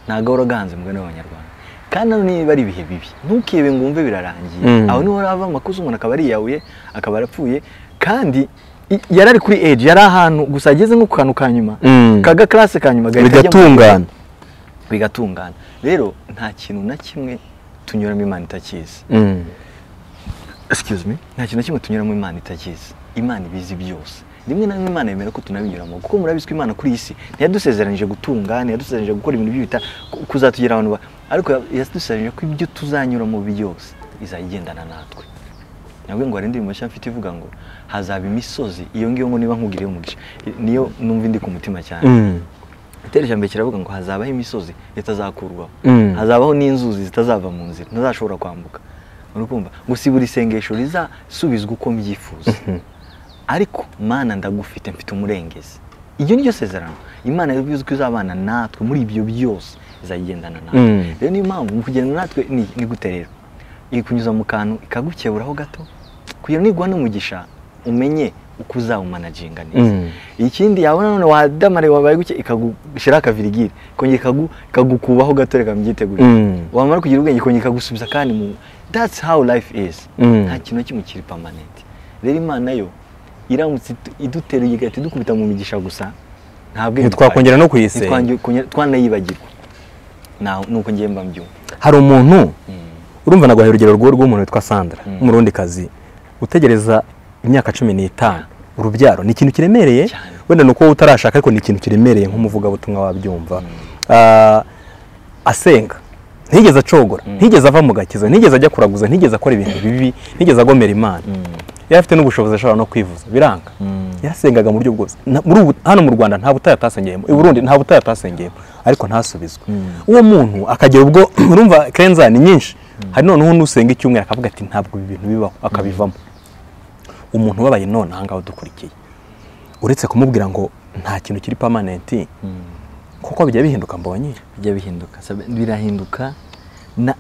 Ntabwo ahora agahanze mugani w'abanyarwanda. Kandi hano niba ari ibihe bibi? Ntukebe ngo wumve birarangiye Mm. aho ni ho hava amakosa umuntu akaba ariyahuye akaba arapfuye kandi yari ari kuri age yari ahantu gusa ageze nko ku kantu ka nyuma Mm. kaga karase ka nyuma bigatungana. Bigatungana. Rero nta kintu na kimwe tunyuramo imana itakizi. Mm. excuse me? Nta kintu na kimwe tunyuramo imana itakizi. Imana ibizi byose. Rimwe na rimwe imana yemera ko tunabinyuramo kuko murabizi ko imana kuri iyi si ntiyadusezeranyije gutunga ntiyadusezeranyije gukora ibintu by'ibita ku- kuzatugira abantu ba- ariko yadusezeranyije ko ibyo tuzanyuramo byose izajya igendana natwe. Nabwo ngo hari indirimbo nshya mfite ivuga ngo hazaba imisozi iyo ngiyo ngo niba nkugiriye umugisha niyo numva indi ku mutima cyane. Mm. igitero cya mbere kiravuga ngo hazabaho imisozi itazakurwaho. Mm. hazabaho n'inzuzi zitazava mu nzira ntazashobora kwambuka. Urukumva ngo si buri sengesho rizasubizwa uko mbyifuza. Ariko mana ndagufite mfite umurengezi. Iryo ni ryo sezerano. Imana yavuze ko izabana natwe muri ibyo byose izayigendana natwe. Mm. rero niyo mpamvu mu kugenda natwe ni gute rero? Ikunyuza mu kantu ikagukeburaho gato? Kugira niguha n'umugisha umenye uko uzawumanaginga neza. Mm. ikindi yabona none wadamare wabaye guke ikagushyiraho akavirigire ikongera ikagu- ikagukubaho gato reka mbyitegure Mm. wamara kugira ubwenge ikongera ikagusubiza kandi mu that's how life is. Nta kintu na kimwe kiri permanent. Rero imana yo iramutse idu- iduteruye igahita idukubita mu migisha gusa ntabwo ntitwakongera no kuyisenga twanayibagirwa. Na- nuko ngiye mba mbyumva. Hari umuntu Mm. urumva naguhaye urugero rw'uwo rw'umuntu witwa Sandra Mm. w'umurundi kazi. Utegereza imyaka cumi n'itanu. Urubyaro ni ikintu kiremereye? Wenda ni uko utarashaka ariko ni ikintu kiremereye nk'umuvugabutumwa wabyumva. Ah, asenga. Ntigeze acogora. Ntigeze ava mu gakiza. Ntigeze ajya kuraguza. Ntigeze akora ibintu bibi. Ntigeze agomera imana. Yari afite n'ubushobozi ashobora no kwivuza. Biranga. Mm. yarasengaga mu buryo bwose. Hano mu rwanda nta butayu atasengeyemo i burundi nta butayu atasengeyemo ariko ntasubizwe Mm. uwo muntu akagira ubwo urumva kenza ni nyinshi hari noneho n'usenga icyumweru akavuga ati ntabwo ibi bintu bibaho. Akabivamo. Umuntu ubabaye none aha ngaha udukurikiye. Uretse kumubwira ngo nta kintu kiri pamanenti kuko bijya bihinduka mbonye. Bijya bihinduka. Birahinduka.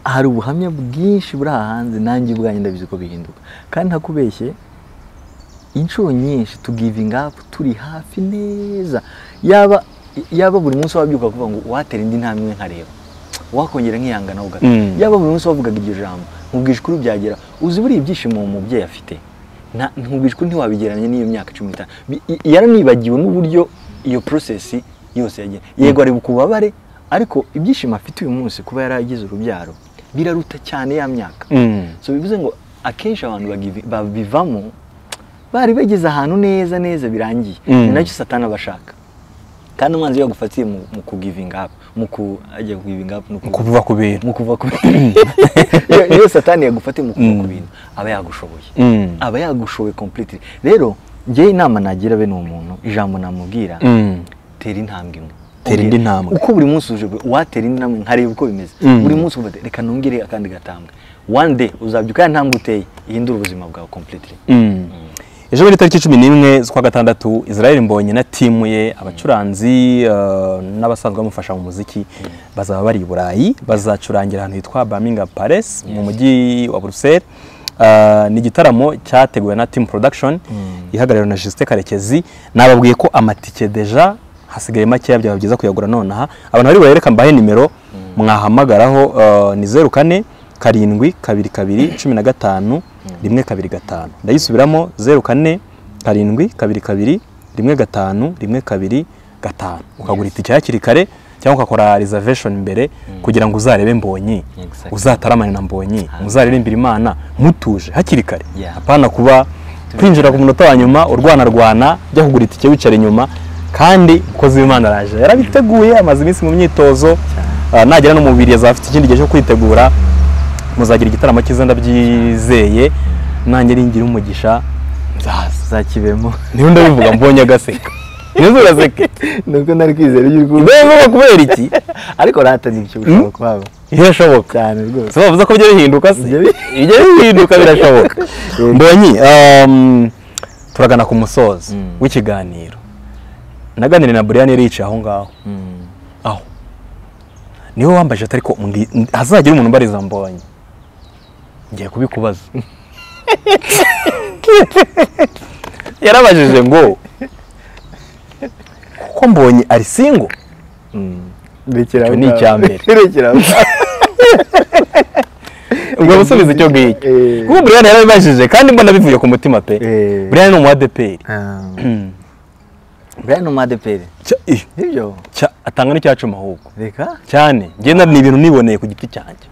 Hari ubuhamya bwinshi buri aha hanze nanjye ubwanjye ndabizi ko bihinduka. Kandi ntakubeshye inshuro nyinshi tugivinga turi hafi neza. Yaba yaba buri munsi wabyuka kuvuga ngo watera indi ntambwe nkareba. Wakongera nkihangana gato Mm. yaba buri munsi wavugaga iryo jambo. Nkubwije ukuri byagera uzi buriya ibyishimo uwo mubyeyi afite? Nkubwije ukuri ntiwabigereranya n'iyo myaka cumi n'itanu. Yaranibagiwe n'uburyo iyo process yose yagiye yego ari kubabare ariko ibyishimo afite uyu munsi kuba yaragize urubyaro biraruta cyane ya myaka. So bivuze ngo akenshi abantu babivamo bari bageze ahantu neza neza birangiye. Mm. ni na cyo satani aba ashaka. Kandi umwanzi iyo yagufatiye mu mu kugivinga up mu ku ajya kugivinga ni uku- kuva ku bintu. Mu kuva ku iyo iyo satani yagufatiye mu kuva ku Mm. bintu aba yagushoboye. Mm. aba yagushoboye completely. Rero njyewe inama nagira bene uwo muntu ijambo namubwira Mm. tera intambwe imwe. Tera indi ntambwe. uko buri munsi uje watera indi ntambwe nkareba uko bimeze. Mm. buri munsi uvuga reka nongere akandi gatambwe. One day uzabyuka ntambwe uteye ihindura ubuzima bwawe completely. Mm. ejo bundi tariki cumi n'imwe z'ukwa gatandatu israel mbonye na timu ye abacuranzi eh, n'abasanzwe bamufasha mu muziki bazaba bari i burayi bazacurangira ahantu hitwa birmingham palace mu mujyi wa bruxelles. Eh, ni igitaramo cyateguwe na team production ihagarariwe na Justin Karekezi. Nababwiye ko amatike deja hasigaye makeya byaba byiza kuyagura nonaha. Abantu bari burereka mbahe nimero. Mwahamagaraho eh, ni zeru kane karindwi kabiri kabiri cumi na gatanu rimwe kabiri gatanu. Ndayisubiramo zeru kane karindwi kabiri kabiri rimwe gatanu rimwe kabiri gatanu. Ukagura itike hakiri kare cyangwa ugakora reservation mbere kugira ngo uzarebe mbonyi. Uzataramane na mbonyi. Muzaririmbira imana mutuje. Hakiri kare. Apana kuba kwinjira ku munota wa nyuma urwanarwana jya kugura itike wicara inyuma kandi umukozi w'imana araje. Yarabiteguye amaze iminsi mu myitozo Ah, nagera no mu mubiri azaba afite ikindi gihe cyo kwitegura. Muzagira igitaramo cyiza ndabyizeye nanjye ningira umugisha nzaza zakibemo ni ho ndabivuga mbonye agaseka. Nizo uraseke nuko nari kwizera ibyo uri kuvuga. Kubera iki ariko ratanye icyo ushobora kuhaba birashoboka. Cyane rwose. Bavuze ko bijya bihinduka se? Bijya bi- bijya bihinduka birashoboka. Mbonyi um, turagana ku musozo Mm. w'ikiganiro. Naganiriye na Brian yari aho ngaho. Mm. aho. Niwe wambaje atari ko hazagira umuntu umbariza mbonyi ngiye kubikubaza. Yarabajije ngo kuko mbonyi ari singo Icyo ni icya mbere. ubwo busubiza icyo ngicyo Eh. kuko Brian yarabibajije kandi mbona bivuye ku mutima pe. Eh. Brian ni umu ADPR Ah. Brian ni umadeperi cya- atanga n'icyacuma ahubwo reka. Cyane ngenda ni ibintu niboneye ku giti cyanjye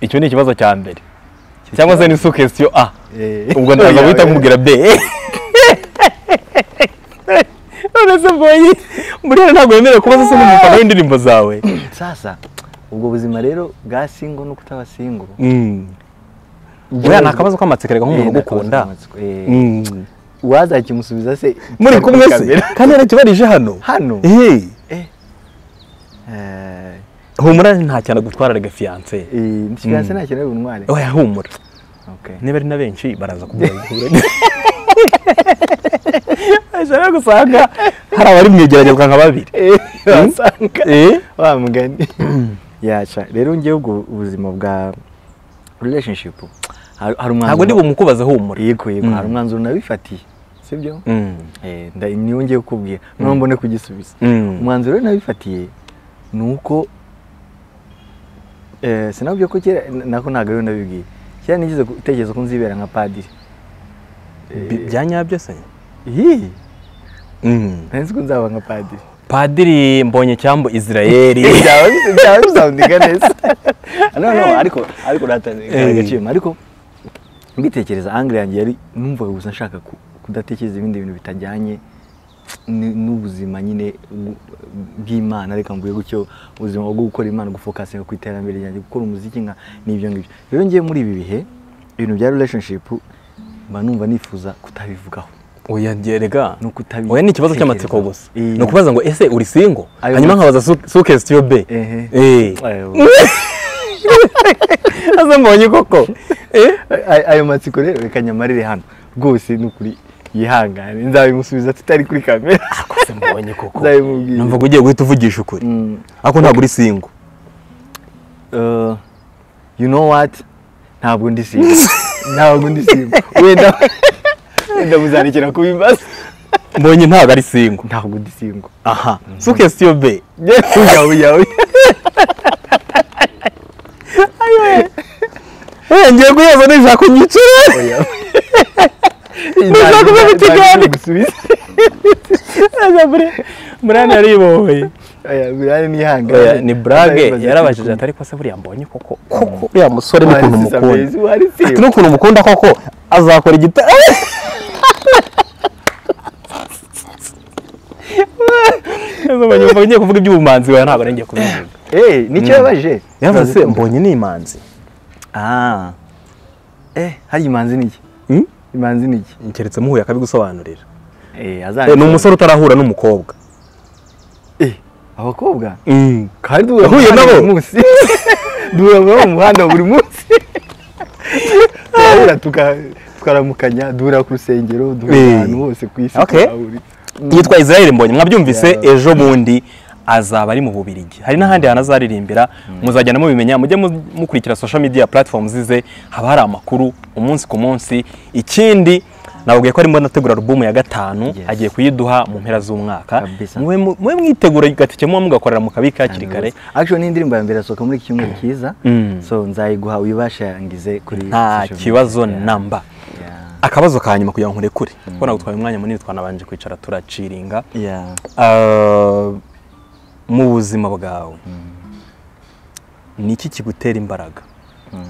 icyo ni ikibazo cya mbere cyangwa se ni sukesiyo a Eh. ubwo ndaza guhita oya. kumubwira b none se mbonye Brian ntabwo yemerewe kuba se n'umufana w'indirimbo zawe sasa ubwo buzima rero bwa singo no kutaba singo. Buriya ni akabazo k'amatsiko reka nk'umuntu ugukunda Mm. wazakimusubiza se muri kumwe se? Kandi yarakibarije hano? Hano. Eh, Eh. Humura nta cyane agutwara rega fiyanse eh, ikiganza nta kintu buntware oya humura. Okay. niba ari na benshi baraza kubwira ashaka gusanga hari abari igeragezwa nka babiri. Eh, wasanga wa mugani. Yaca rero ngewe ubuzima bwa relationship. Hari umwanzuro ntabwo ndi bumukubaze humura. Yego yego. Mm. hari umwanzuro nabifatiye. Sibyo? Mm. Eh, niwo ngiye kukubwira. Noneho mbone kugisubiza. Mm. umwanzuro nabifatiye ni uko eh, sinabwiye ko kera nako ntabwo ariyo nabibwiye. Kera nigeze gutekereza ko nzibera nka padiri. Bi- bya nyabyo se Mm. nari nzi ko nzaba nka padiri. Padiri mbonye cyambu israeli byaba bisobanurika neza. Ariko ariko Eh. agaciro ariko mbitekereza angle yanjye yari numvaga gusa nshaka ku- kudatekereza ibindi bintu bitajyanye n'ubuzima nyine bw- bw'imana. Reka mvuge gutyo ubuzima bwo gukora imana gufokasinga ku iterambere ryanjye. Gukora umuziki nka n'ibyo ngibyo. Rero ngiye muri ibi bihe ibintu bya relationship mba numva nifuza kutabivugaho. Oya kutabi oya ni ikibazo cy'amatsiko gusa. Ni ukubaza ngo ese uri singo hanyuma nkabaza sukesitiyo b. Ehe. Eh. Ayo. ese mbonye koko. Eh? Ay- ayo matsiko rero reka nyamarire hano. Rwose ni ukuri yihangane nzabimusubiza tutari kuri kamera. Kose mbonye koko. Nzabimubwira. numvaga ugiye guhita uvugisha ukuri. Mm, ariko ntabwo uri singo uh, you know what? Ntabwo ndi simba ntabwo ndi simba wenda wenda muzarekera kubimbaza mbonye ntabwo ari singo ntabwo ndi simba aha. Sukesitiyo b yawe yawe Eh, ngiye guheza nishaka kunyicira Nushaka kuvuga ikiganiro. gusubiza murani yaribohoye Oya, nihangane ni burage yarabajije ati ariko se buriya mbonye koko koko uriya musore n'ukuntu mukunda ati n'ukuntu mukunda koko azakora igita nyumva ngiye kuvuga iby'ubumanzi wawe ntabwo ngiye kubivuga Eh, ni cyo yabaje yavuze se mbonye ni imanzi Ah. Eh, hari imanzi niki? Imanzi niki? keretse muhuye akabigusobanurira Eh, Eh, ni umusore utarahura n'umukobwa Eh, abakobwa Mm. kandi duhura mu munsi. duhura mu muhanda buri munsi. Turahura tuka tukaramukanya, duhura ku rusengero, duhura ahantu hose ku isi. Yitwa Israel Mbonyi mwabyumvise ejo bundi azaba ari mu Bubirigi hari n'ahandi hantu azaririmbira muzagenda mubimenya mujye mu- mukurikira social media platforms ze haba hari amakuru umunsi ku munsi. Ikindi nababwiye ko arimo anategura album ya gatanu agiye kuyiduha mu mpera z'umwaka. Mube mwitegura gatike muba mugakorera mu kabika hakiri kare. Actually ni indirimbo ya mbere yasohoka muri iki cyumweru cyiza. Mm. So nzayiguha uyibashangize kuri nta kibazo namba. Akabazo ka nyuma kugira ngo nkurekure kuko nagutwaye umwanya munini twanabanje kwicara turaciringa. Ah, mu buzima bwawe. Ni iki kigutera imbaraga?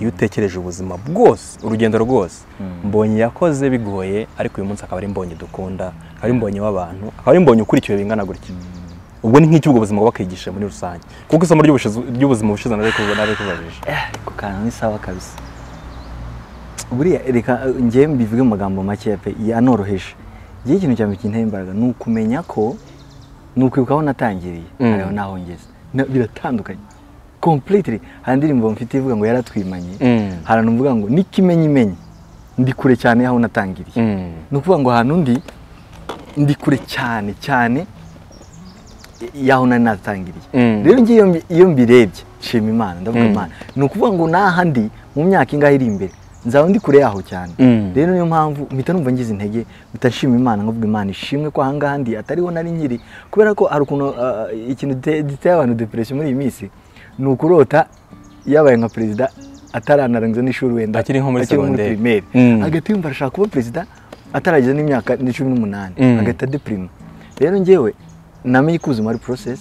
Iyo utekereje ubuzima bwose urugendo rwose mbonye yakoze bigoye ariko uyu munsi akaba ari mbonye dukunda akaba ari mbonye w'abantu akaba ari mbonye ukurikiwe bingana gutya. Ubwo ni nk'iki ubwo buzima buba bakigisha muri rusange? Kuko isomo ry'ubuzima bushize nari kubajije ku kantu ni sawa kabisa. Buriya reka eh, njye mbivuge mu magambo makeya pe yanoroheje njyewe ikintu cya mbere kinteye imbaraga ni ukumenya ko ni ukwibuka aho natangiriye Mm. hariho n'aho ngeze. Biratandukanye. Completely. Hari indirimbo mfite ivuga ngo yaratwimanye. Mm. hari ahantu mvuga ngo n'ikimenyimenyi. Ndi kure cyane y'aho natangiriye Mm. ni ukuvuga ngo ahantu ndi ndi kure cyane cyane y'aho nari natangiriye rero ngiye iyo mbirebye nshima imana ndavuga imana. Ni ukuvuga ngo n'aha ndi mu myaka ingahe iri imbere? Nzaba ndi kure yaho cyane. Mm. rero niyo mpamvu mpita numva ngize intege mpita nshima imana nkavuga imana ishimwe ko ahangaha ndi atariho nari nkiri. Kubera ko hari ukuntu ah, ikintu gite- giteye abantu depression muri iyi minsi ni ukurota yabaye nka perezida ataranarangiza n'ishuri wenda. Akiri nko muri segonderi. primaire. Mm. agahita yumva arashaka kuba perezida atarageza n'imyaka ni cumi n'umunani. Mm. agahita deprima rero njyewe namenye ko ubuzima ari process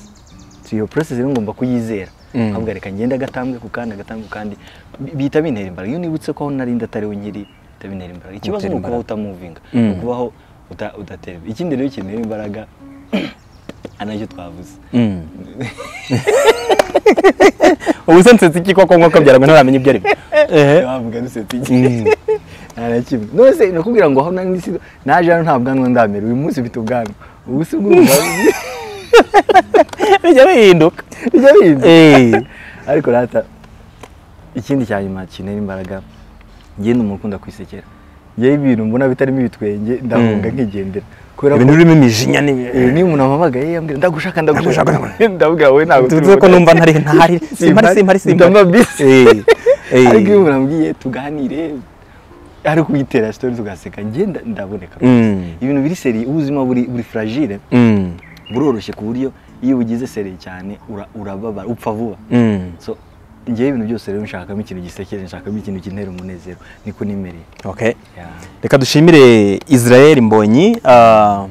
si iyo process rero ngomba kuyizera. Ahubwo reka ngende agatambwe ku kandi agatambwe ku kandi. Bihita bintera imbaraga iyo nibutse ko aho nari atariho nkiri bihita bintera imbaraga ikibazo ni ukubaho utamuvinga ni ukubaho udatera ikindi rero kintera imbaraga ari na cyo twavuze ubu se nsetse iki koko nk'uko byaragwe ntaramenya ibyo ari byo wavuga dusetse iki nta na kimwe nose nakubwira ngo aho nari naje hano nta bwanwa ndamera uyu munsi mfite ubwanwa ubu si bwumva bijya bihinduka bijya bihinda Eh. ariko rata ikindi cya nyuma kinera imbaraga ni umuntu ukunda kwisekera. Njyewe ibintu mbona bitarimo ibitwenge ndahunga Mm. nkigendera. Kubera ko birimo imijinya ni eh, niyo umuntu ampamagaye yambwira ndagushaka ndagushaka. Ndabwira wowe ntabwo tuvuze ko numva ntari ntari simpari simpari simpari bisi ariko iyo umuntu ambwiye tuganire. Ari kuyitera sitori tugaseka njye nda- ndaboneka Mm. ibintu biri seri ubuzima buri buri fragile. Mm. buroroshye ku buryo iyo ugize seri cyane ura- urababara upfa vuba. Njyewe ibintu byose rero nshakamo ikintu gisekeje nshakamo ikintu kintera umunezero. Niko nimereye reka dushimire israel mbonyi ah,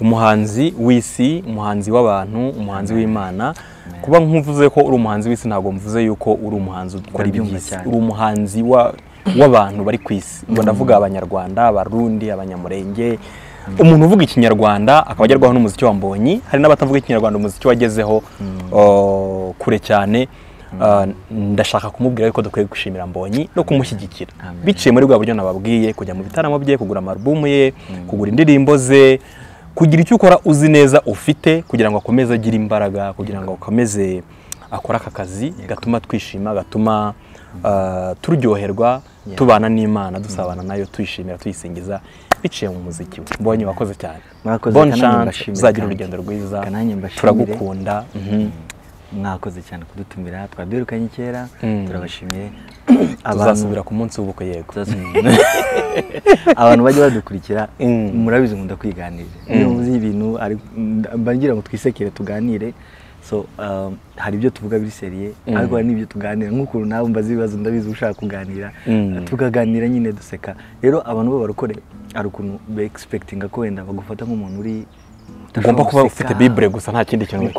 umuhanzi w'isi umuhanzi w'abantu umuhanzi w'imana. Kuba nkuvuze ko uri umuhanzi w'isi ntabwo mvuze yuko uri umuhanzi ukora iby'isi uri umuhanzi wa- w'abantu bari ku isi. Ubwo ndavuga abanyarwanda abarundi abanyamurenge. Umuntu uvuga ikinyarwanda akaba agerwaho n'umuziki wa mbonyi. Hari n'abatavuga ikinyarwanda umuziki wagezeho oh, kure cyane. Ndashaka kumubwira yuko dukwiye gushimira mbonyi no kumushyigikira. Biciye muri bwa buryo nababwiye kujya mu bitaramo bye kugura amarubumu ye kugura indirimbo ze kugira icyo ukora uzi neza ufite kugira ngo akomeze agire imbaraga kugira ngo akomeze akore aka kazi gatuma twishima gatuma ah, turyoherwa tubana n'imana dusabana na yo tuyishimira tuyisingiza. Biciye mu muziki. We mbonye wakoze cyane. Mbashimire uzagira urugendo rwiza. turagukunda. Mhm. Mwakoze cyane kudutumira twadurukanye kera Mm. turabashimiye. Tuzasubira ku munsi w'ubukwe yego. Abantu bajya badukurikira Mm. murabizi nkunda kwiganirira. Iyo muzi ibintu ari- mba ngira ngo twisekere tuganire. So um, hari ibyo tuvuga biri seriye ariko hari n'ibyo tuganira. Nk'ukuntu nawe mbaza ibibazo ndabizi ushaka kuganira. Tukaganira nyine duseka. Rero abantu b'abarokore hari ukuntu be expectinga ko wenda bagufata nk'umuntu uri ugomba kuba ufite bibure gusa nta kindi kintu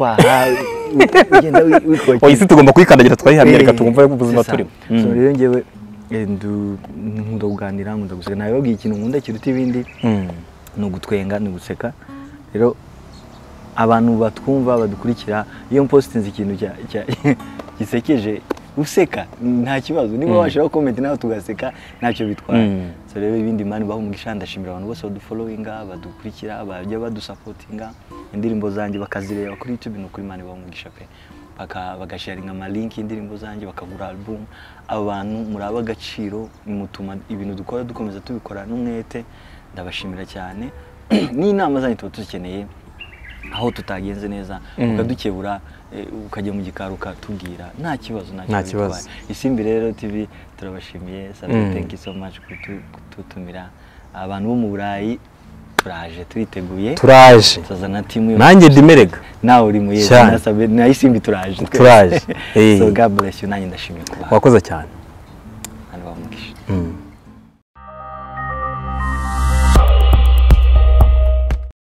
oya isi tugomba kuyikandagira tukayihamya reka twumve ubuzima turimo. So Mm. rero njyewe eh, nkunda kuganira nkunda guseka. Nabibabwiye ikintu nkunda kiruta ibindi? Mm. ni ugutwenga ni uguseka. Rero abantu batwumva badukurikira iyo mpositinze ikintu gisekeje useka nta kibazo. Niba Mm. washyiraho komenti nawe tugaseka ntacyo bitwaye. Mm. so rero ibindi mani baha umugisha ndashimira abantu bose badufollowinga badukurikira bajya badusapotinga indirimbo zanjye bakazireba kuri youtube ni ukuri mani baha umugisha pe. Bagasharinga amalinki y'indirimbo zanjye bakagura album. Abo bantu muraba agaciro mutuma ibintu dukora dukomeza tubikora n'umwete. Ndabashimira cyane. N'inama zanyu tuba tuzikeneye aho tutagenze neza Mm. Eh, ukajya mu gikari ukatubwira nta kibazo nta kibazo isimbi rero tv turabashimiye sabe Mm. thank you so much kutu- kututumira abantu bo mu burayi turaje turiteguye turaje. Tuzana timu nanjye ndimerega. Nawe uri mu Cyane. yezi na isimbi turaje. Turaje. so god bless you. Nanjye ndashimiye kuba wakoze cyane.